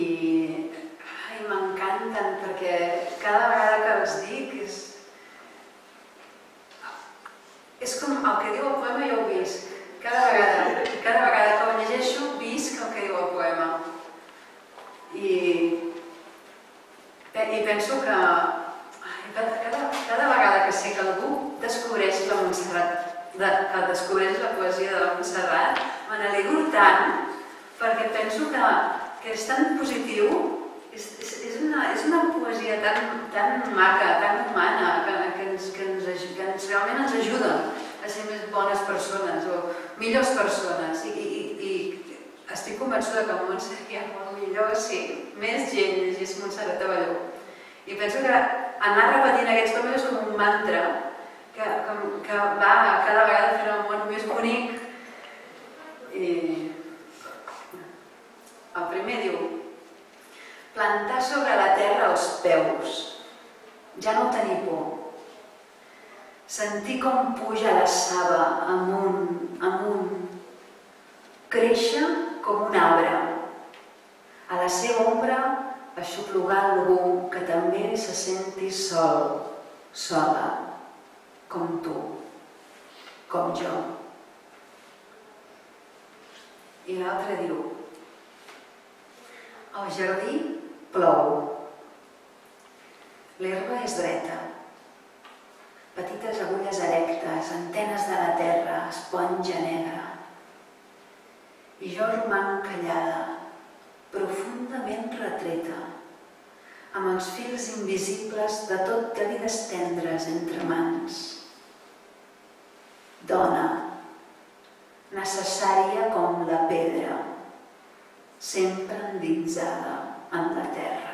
ai, m'encanten perquè cada vegada que els dic és, és com el que diu el poema jo ho visc. Cada vegada, cada vegada que ho llegeixo visc el que diu el poema. I, i penso que ai, cada, cada, cada vegada que sé que algú descobreix la Montserrat, de, que descobreix la poesia de la Montserrat, me n'alegro tant perquè penso que, que és tan positiu, és, és, és, una, és una poesia tan, tan maca, tan humana, que, que, ens, que, ens, aj- que ens, realment ens ajuda a ser més bones persones o millors persones. I, i, i estic convençuda que el món seria molt millor si més gent llegís Montserrat Avelló. I penso que anar repetint aquests poemes és com un mantra que, que, que va cada vegada fent el món més bonic. I el primer diu plantar sobre la terra els peus, ja no tenir por. Sentir com puja la saba amunt, amunt. Créixer com un arbre. A la seva ombra aixoplugar algú que també se senti sol, sola, com tu, com jo. I l'altre diu, al jardí plou. L'herba és dreta. Petites agulles erectes, antenes de la terra, esponja negra. I jo roman callada, profundament retreta, amb els fils invisibles de tot de vides tendres entre mans. Dona, necessària com la pedra, sempre endinsada en la terra.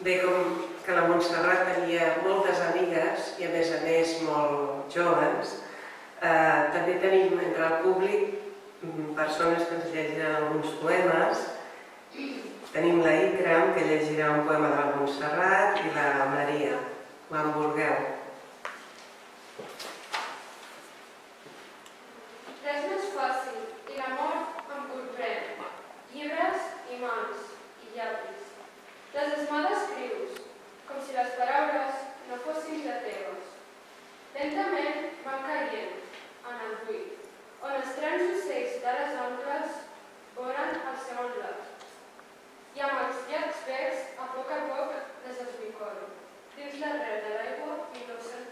Bé, com que la Montserrat tenia moltes amigues i a més a més molt joves, eh, també tenim entre el públic mm, persones que ens llegiran alguns poemes Tenim la Ikram, que llegirà un poema de la Montserrat, i la Maria. Quan vulgueu. Res més fàcil, i l'amor em corprèn. Llibres i mans, i llapis. Les esmades escrius, com si les paraules no fossin ja teves. Lentament van caient en el buit, on els trens ocells de les ombres voren el seu enlot. I amb els llacs verds, a poc a poc, les esmicoren. Dins l'arrel de l'aigua, 1942.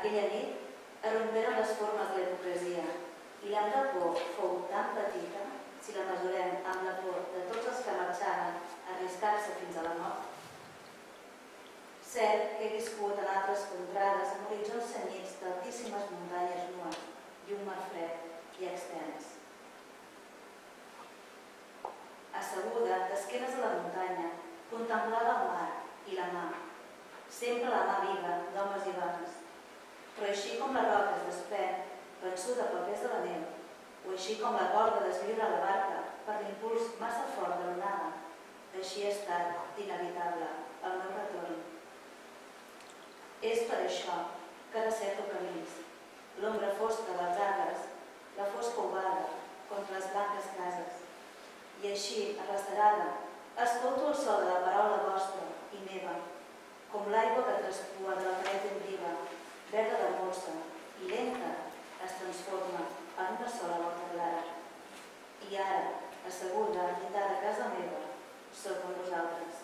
Aquella nit arromperen les formes de la hipocresia i la meva por fou tan petita si la mesurem amb la por de tots els que marxaven a arriscar-se fins a la mort. Cert que he viscut en altres contrades amb horitzons senyits d'altíssimes muntanyes nues i un mar fred i extens. Asseguda, d'esquenes a la muntanya, contemplava el mar i la mà, sempre la mà viva d'homes i dones. Però així com la roca es desprèn, vençuda pel pes de la neu, o així com la corda desvibra la barca per l'impuls massa fort de l'onada, així ha estat inevitable el meu retorn. És per això que recerco camins, l'ombra fosca dels arbres, la fosca ovada contra les blanques cases. I així, arrecerada, escolto el so de la paraula vostra i meva, com l'aigua que traspua de la paret obliva, verda de molsa i lenta es transforma en una sola volta clara. I ara, asseguda al llindar de casa meva, sóc amb vosaltres.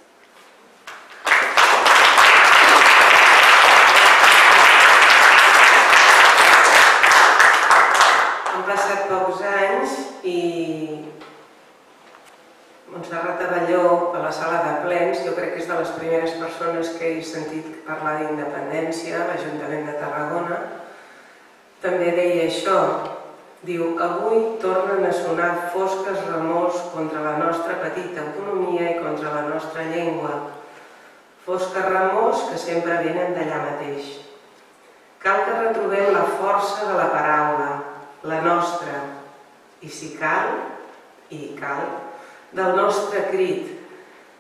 Han passat pocs anys i Montserrat Avelló, a la sala de plens, jo crec que és de les primeres persones que he sentit parlar d'independència l'Ajuntament de Tarragona, també deia això, Diu, avui tornen a sonar fosques remors contra la nostra petita autonomia i contra la nostra llengua. Fosques remors que sempre venen d'allà mateix. Cal que retrobem la força de la paraula, la nostra, i si cal, i cal, del nostre crit,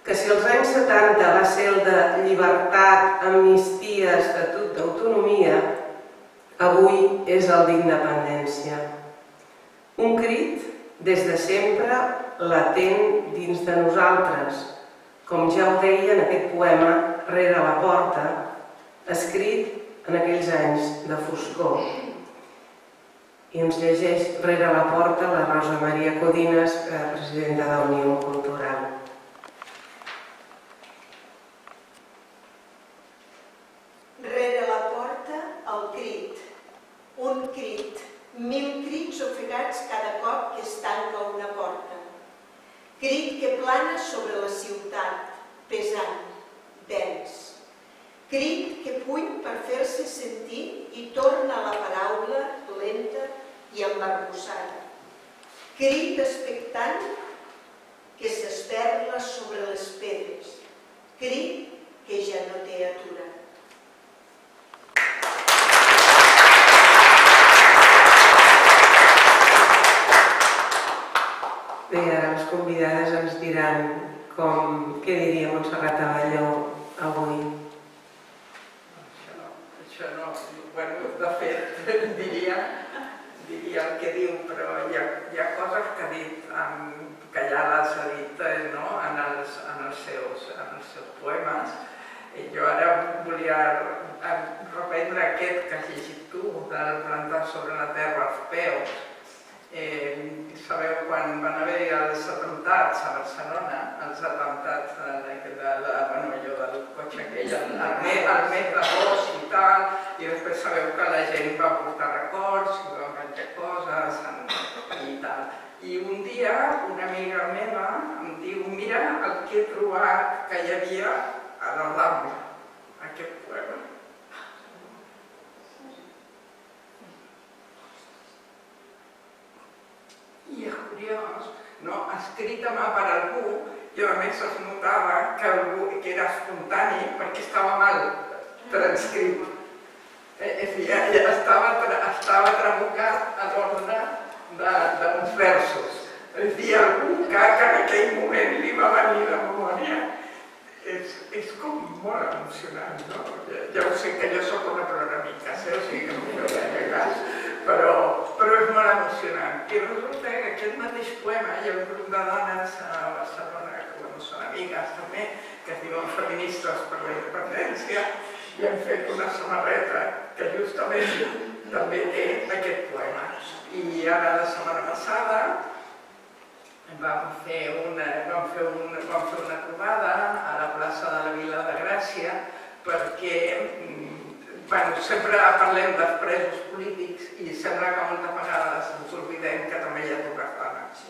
que si els anys 70 va ser el de llibertat, amnistia, estatut d'autonomia, avui és el d'independència. Un crit, des de sempre, latent dins de nosaltres, com ja ho deia en aquest poema Rere la porta, escrit en aquells anys de foscor. I ens llegeix Rere la porta la Rosa Maria Codines, presidenta de Unió Cultural. Rere la porta, el crit. Un crit. Mil crits ofegats cada cop que es tanca una porta. Crit que plana sobre la ciutat, pesant, dens. Crit que puny per fer-se sentir i torna la paraula lenta i embarbussada. Crit expectant que s'esperla sobre les pedres. Crit que ja no té aturat. Bé, ara les convidades ens diran com, què diria Montserrat Avalló avui. Això no, això no, bueno, de fet, diria, diria el que diu, però hi ha, hi ha coses que ha dit, que ja les ha dit eh, no? en, els, en, els seus, en els seus poemes. I jo ara volia reprendre aquest que has llegit tu, del plantar sobre la terra els peus, Eh, sabeu, quan van haver els atemptats a Barcelona, els atemptats de, de, de, de, bueno, allò del cotxe aquell, el, el, mes, d'agost i tal, i després sabeu que la gent va portar records, i va coses i tal. I un dia una amiga meva em diu, mira el que he trobat que hi havia a la Rambla, aquest poema. I és curiós, no? escrit a mà per algú, i a més es notava que, algú, que era espontani perquè estava mal transcrit. Eh, és dir, ja, ja estava, estava trabucat a l'ordre de, versos. És dir, algú que, en aquell moment li va venir de memòria és, és com molt emocionant, no? Ja, ja ho sé que jo sóc una programica, eh? o sigui que no feu cas, però, però és molt emocionant. I resulta que aquest mateix poema hi ha un grup de dones a Barcelona, que bueno, són amigues també, que es diuen Feministes per la Independència, i han fet una samarreta que justament també té aquest poema. I ara la setmana passada vam fer una, vam fer una, vam fer una trobada a la plaça de la Vila de Gràcia perquè bueno, sempre parlem dels presos polítics i sembla que moltes vegades ens oblidem que també hi ha dones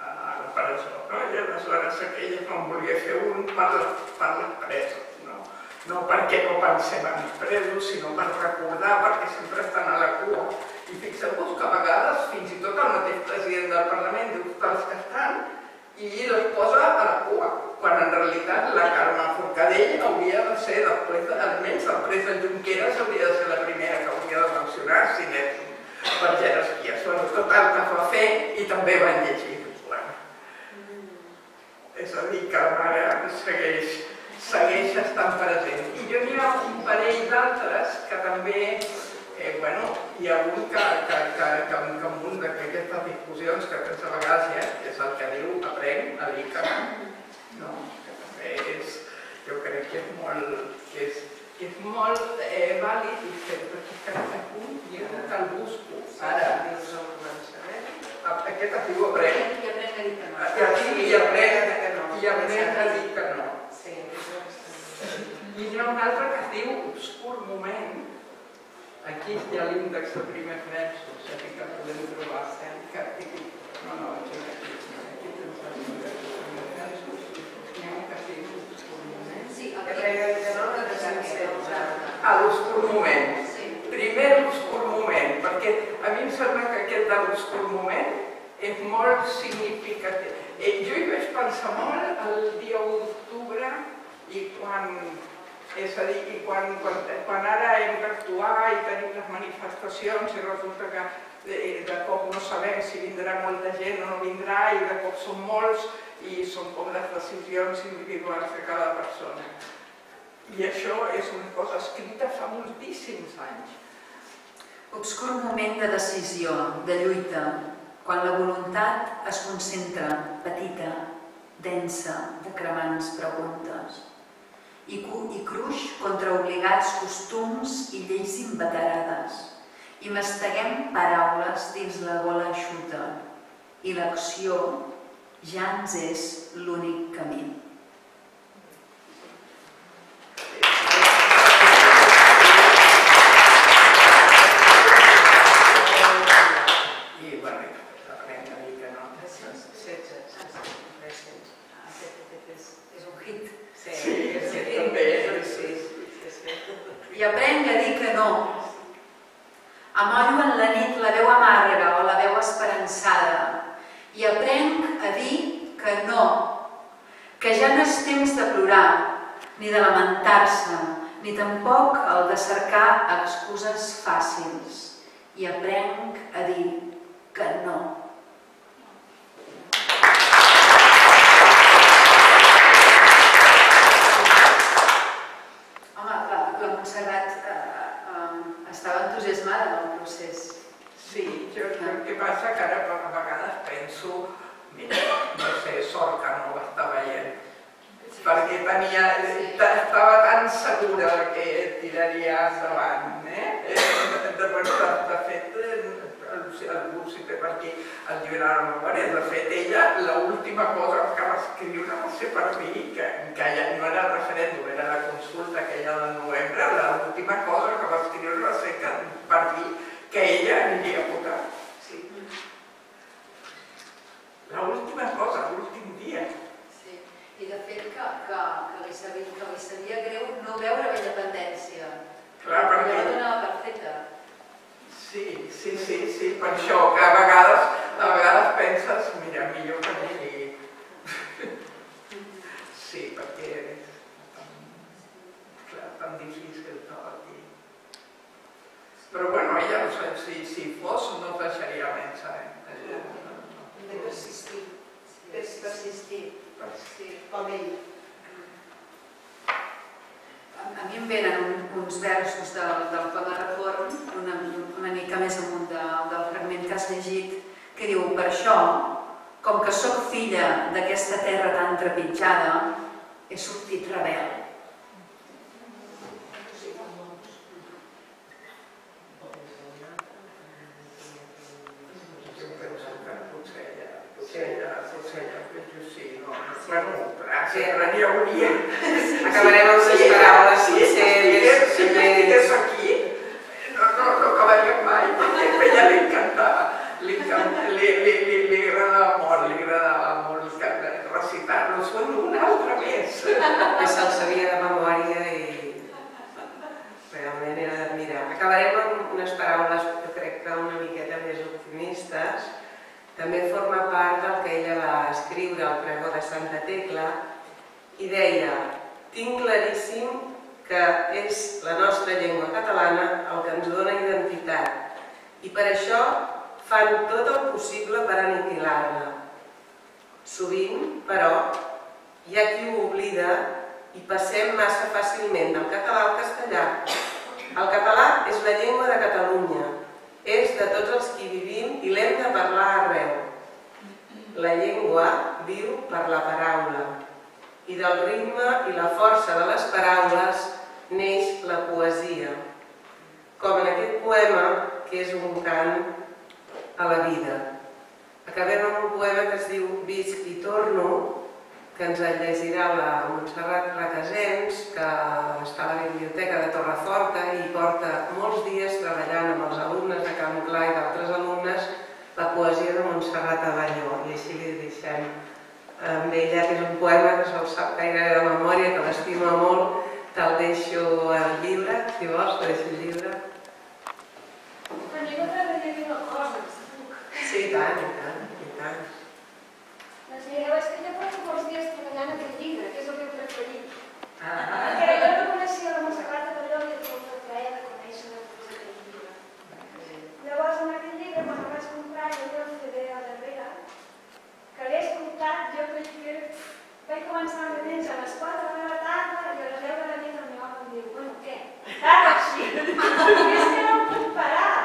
a la presó. No? I aleshores aquella com volia fer un per, per presos. No? perquè no pensem en els presos, sinó per recordar, perquè sempre estan a la cua. I fixeu-vos que a vegades fins i tot el mateix president del Parlament diu que els que estan i les posa a la cua, quan en realitat la Carme Forcadell hauria de ser, després, almenys després de Junqueras, hauria de ser la primera que hauria de mencionar si n'és per jerarquia. Bueno, total, que fa fer i també van llegir el poema. És a dir, que la mare segueix, segueix estant present. I jo n'hi ha un parell d'altres que també eh, bueno, hi ha un que, que, que, que, que amb un d'aquestes discussions que tens a vegades ja, és el que diu aprenc a dir que no, que també és, jo crec que és molt, que és, que és molt eh, vàlid i sempre que cada punt i que el busco. Ara, aquest es diu aprenc. I aprenc a dir que no. I, aprenc a dir que no. I hi ha un altre que es diu obscur moment, Aquí hi ha l'índex de primers versos, aquí que podem trobar. Que, aquí, no, no, aquí, aquí, aquí tens els índexs de primers versos. N'hi ha un que es diu obscur moment. Sí, el sense usar. Ah, l'obscur moment. Sí. Primer l'obscur moment, perquè a mi mi em sembla que aquest de l'obscur moment és molt significatiu. Eh, jo hi vaig pensar molt el dia 1 d'octubre i quan, és a dir, i quan, quan, quan ara hem d'actuar i tenim les manifestacions i resulta que de, de cop no sabem si vindrà molta gent o no vindrà i de cop són molts i són com les decisions individuals de cada persona. I això és una cosa escrita fa moltíssims anys. Obscur moment de decisió, de lluita, quan la voluntat es concentra petita, densa, de cremants preguntes, i, i cruix contra obligats costums i lleis inveterades, i masteguem paraules dins la gola eixuta, i l'acció ja ens és l'únic camí. Sí. ara n'hi hauria. Acabarem amb les paraules sinceres, Si estigués aquí, no, no, no acabaríem mai, perquè a ella li encantava, li, li, li, li, li agradava molt, li agradava molt recitar-los una altra més. que se'l sabia de memòria i realment era d'admirar. Acabarem amb unes paraules que crec que una miqueta més optimistes. També forma part del que ella va escriure al pregó de Santa Tecla i deia tinc claríssim que és la nostra llengua catalana el que ens dona identitat i per això fan tot el possible per aniquilar-la. Sovint, però, hi ha qui ho oblida i passem massa fàcilment del català al castellà. El català és la llengua de Catalunya, és de tots els qui vivim i l'hem de parlar arreu. La llengua viu per la paraula i del ritme i la força de les paraules neix la poesia, com en aquest poema que és un cant a la vida. Acabem amb un poema que es diu Visc i torno, que ens el llegirà la Montserrat Recasens, que està a la Biblioteca de Torreforta i porta molts dies treballant amb els alumnes de Camp Clar i d'altres alumnes la poesia de Montserrat Avalló. I així li deixem amb ella, que és un poema que se'l sap gaire de memòria, que l'estima molt, te'l deixo al llibre, si vols, te'l deixo el llibre. Però jo m'agradaria dir una cosa, si puc. Sí, i tant, i tant, i tant. Doncs mireu, és que jo porto molts dies treballant aquest llibre, que és el meu preferit. Ah, ah. Perquè jo no coneixia la Montserrat de Balló i he tingut plaer de conèixer la Montserrat de Llibre. Llavors, en aquest llibre, quan el vaig comprar, jo el CD al darrere, que l'he escoltat, jo crec que vaig començar el diumenge a les 4 de la tarda i a les 10 de la nit el meu home em diu, bueno, què? Ara sí! és que no em puc parar!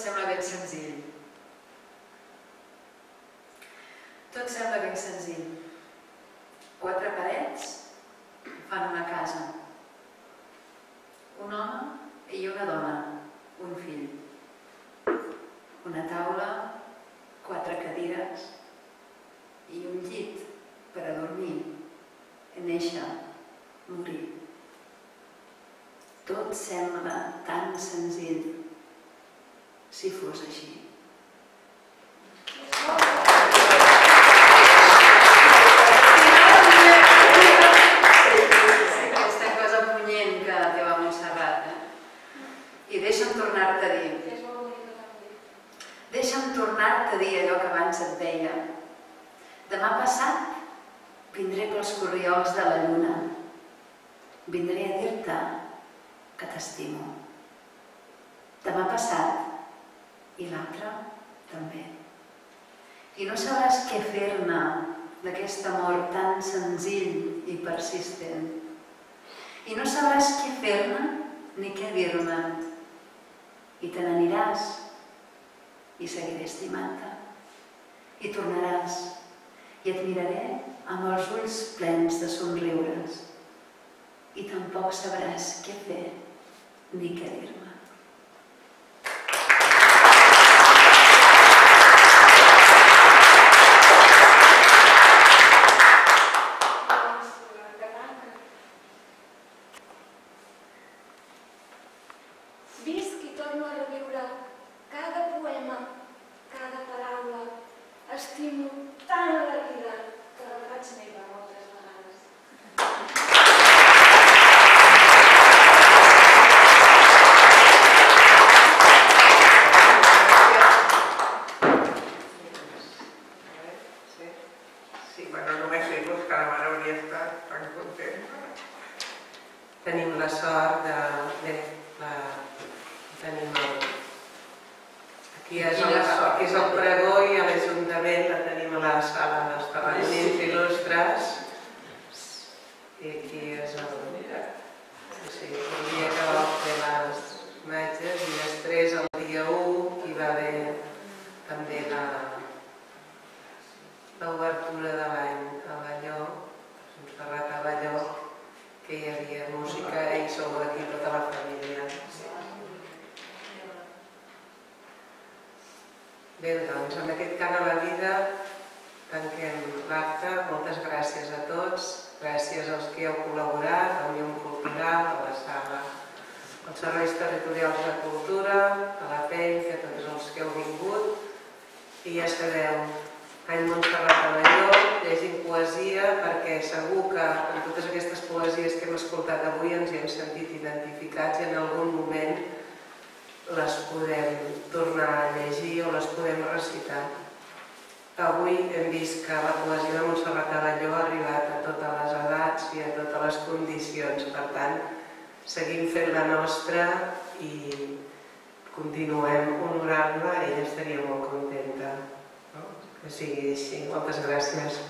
sembla ben senzill. Tot sembla ben senzill. Quatre parets fan una casa. Un home i una dona, un fill. Una taula, quatre cadires i un llit per a dormir, néixer, morir. Tot sembla tan senzill si fos així. l'Ajuntament la tenim a la sala dels parlaments il·lustres. I aquí és el... Sí, el dia que vam fer les imatges i després el dia 1 hi va haver també la l'obertura de l'any a Balló, Montserrat a Balló, que hi havia música i sou aquí tota la família. Bé, doncs, amb aquest cant a la vida tanquem l'acte. Moltes gràcies a tots, gràcies als que heu col·laborat, al Llum Cultural, a la sala, als serveis territorials de cultura, a la PEI, a tots els que heu vingut. I ja sabeu, any Montserrat Avelló, llegint poesia, perquè segur que en totes aquestes poesies que hem escoltat avui ens hi hem sentit identificats i en algun moment les podem tornar a llegir o les podem recitar. Avui hem vist que la poesia de Montserrat Avelló ha arribat a totes les edats i a totes les condicions. Per tant, seguim fent la nostra i continuem honorant-la, ella estaria molt contenta. No? Que sigui així. Moltes gràcies.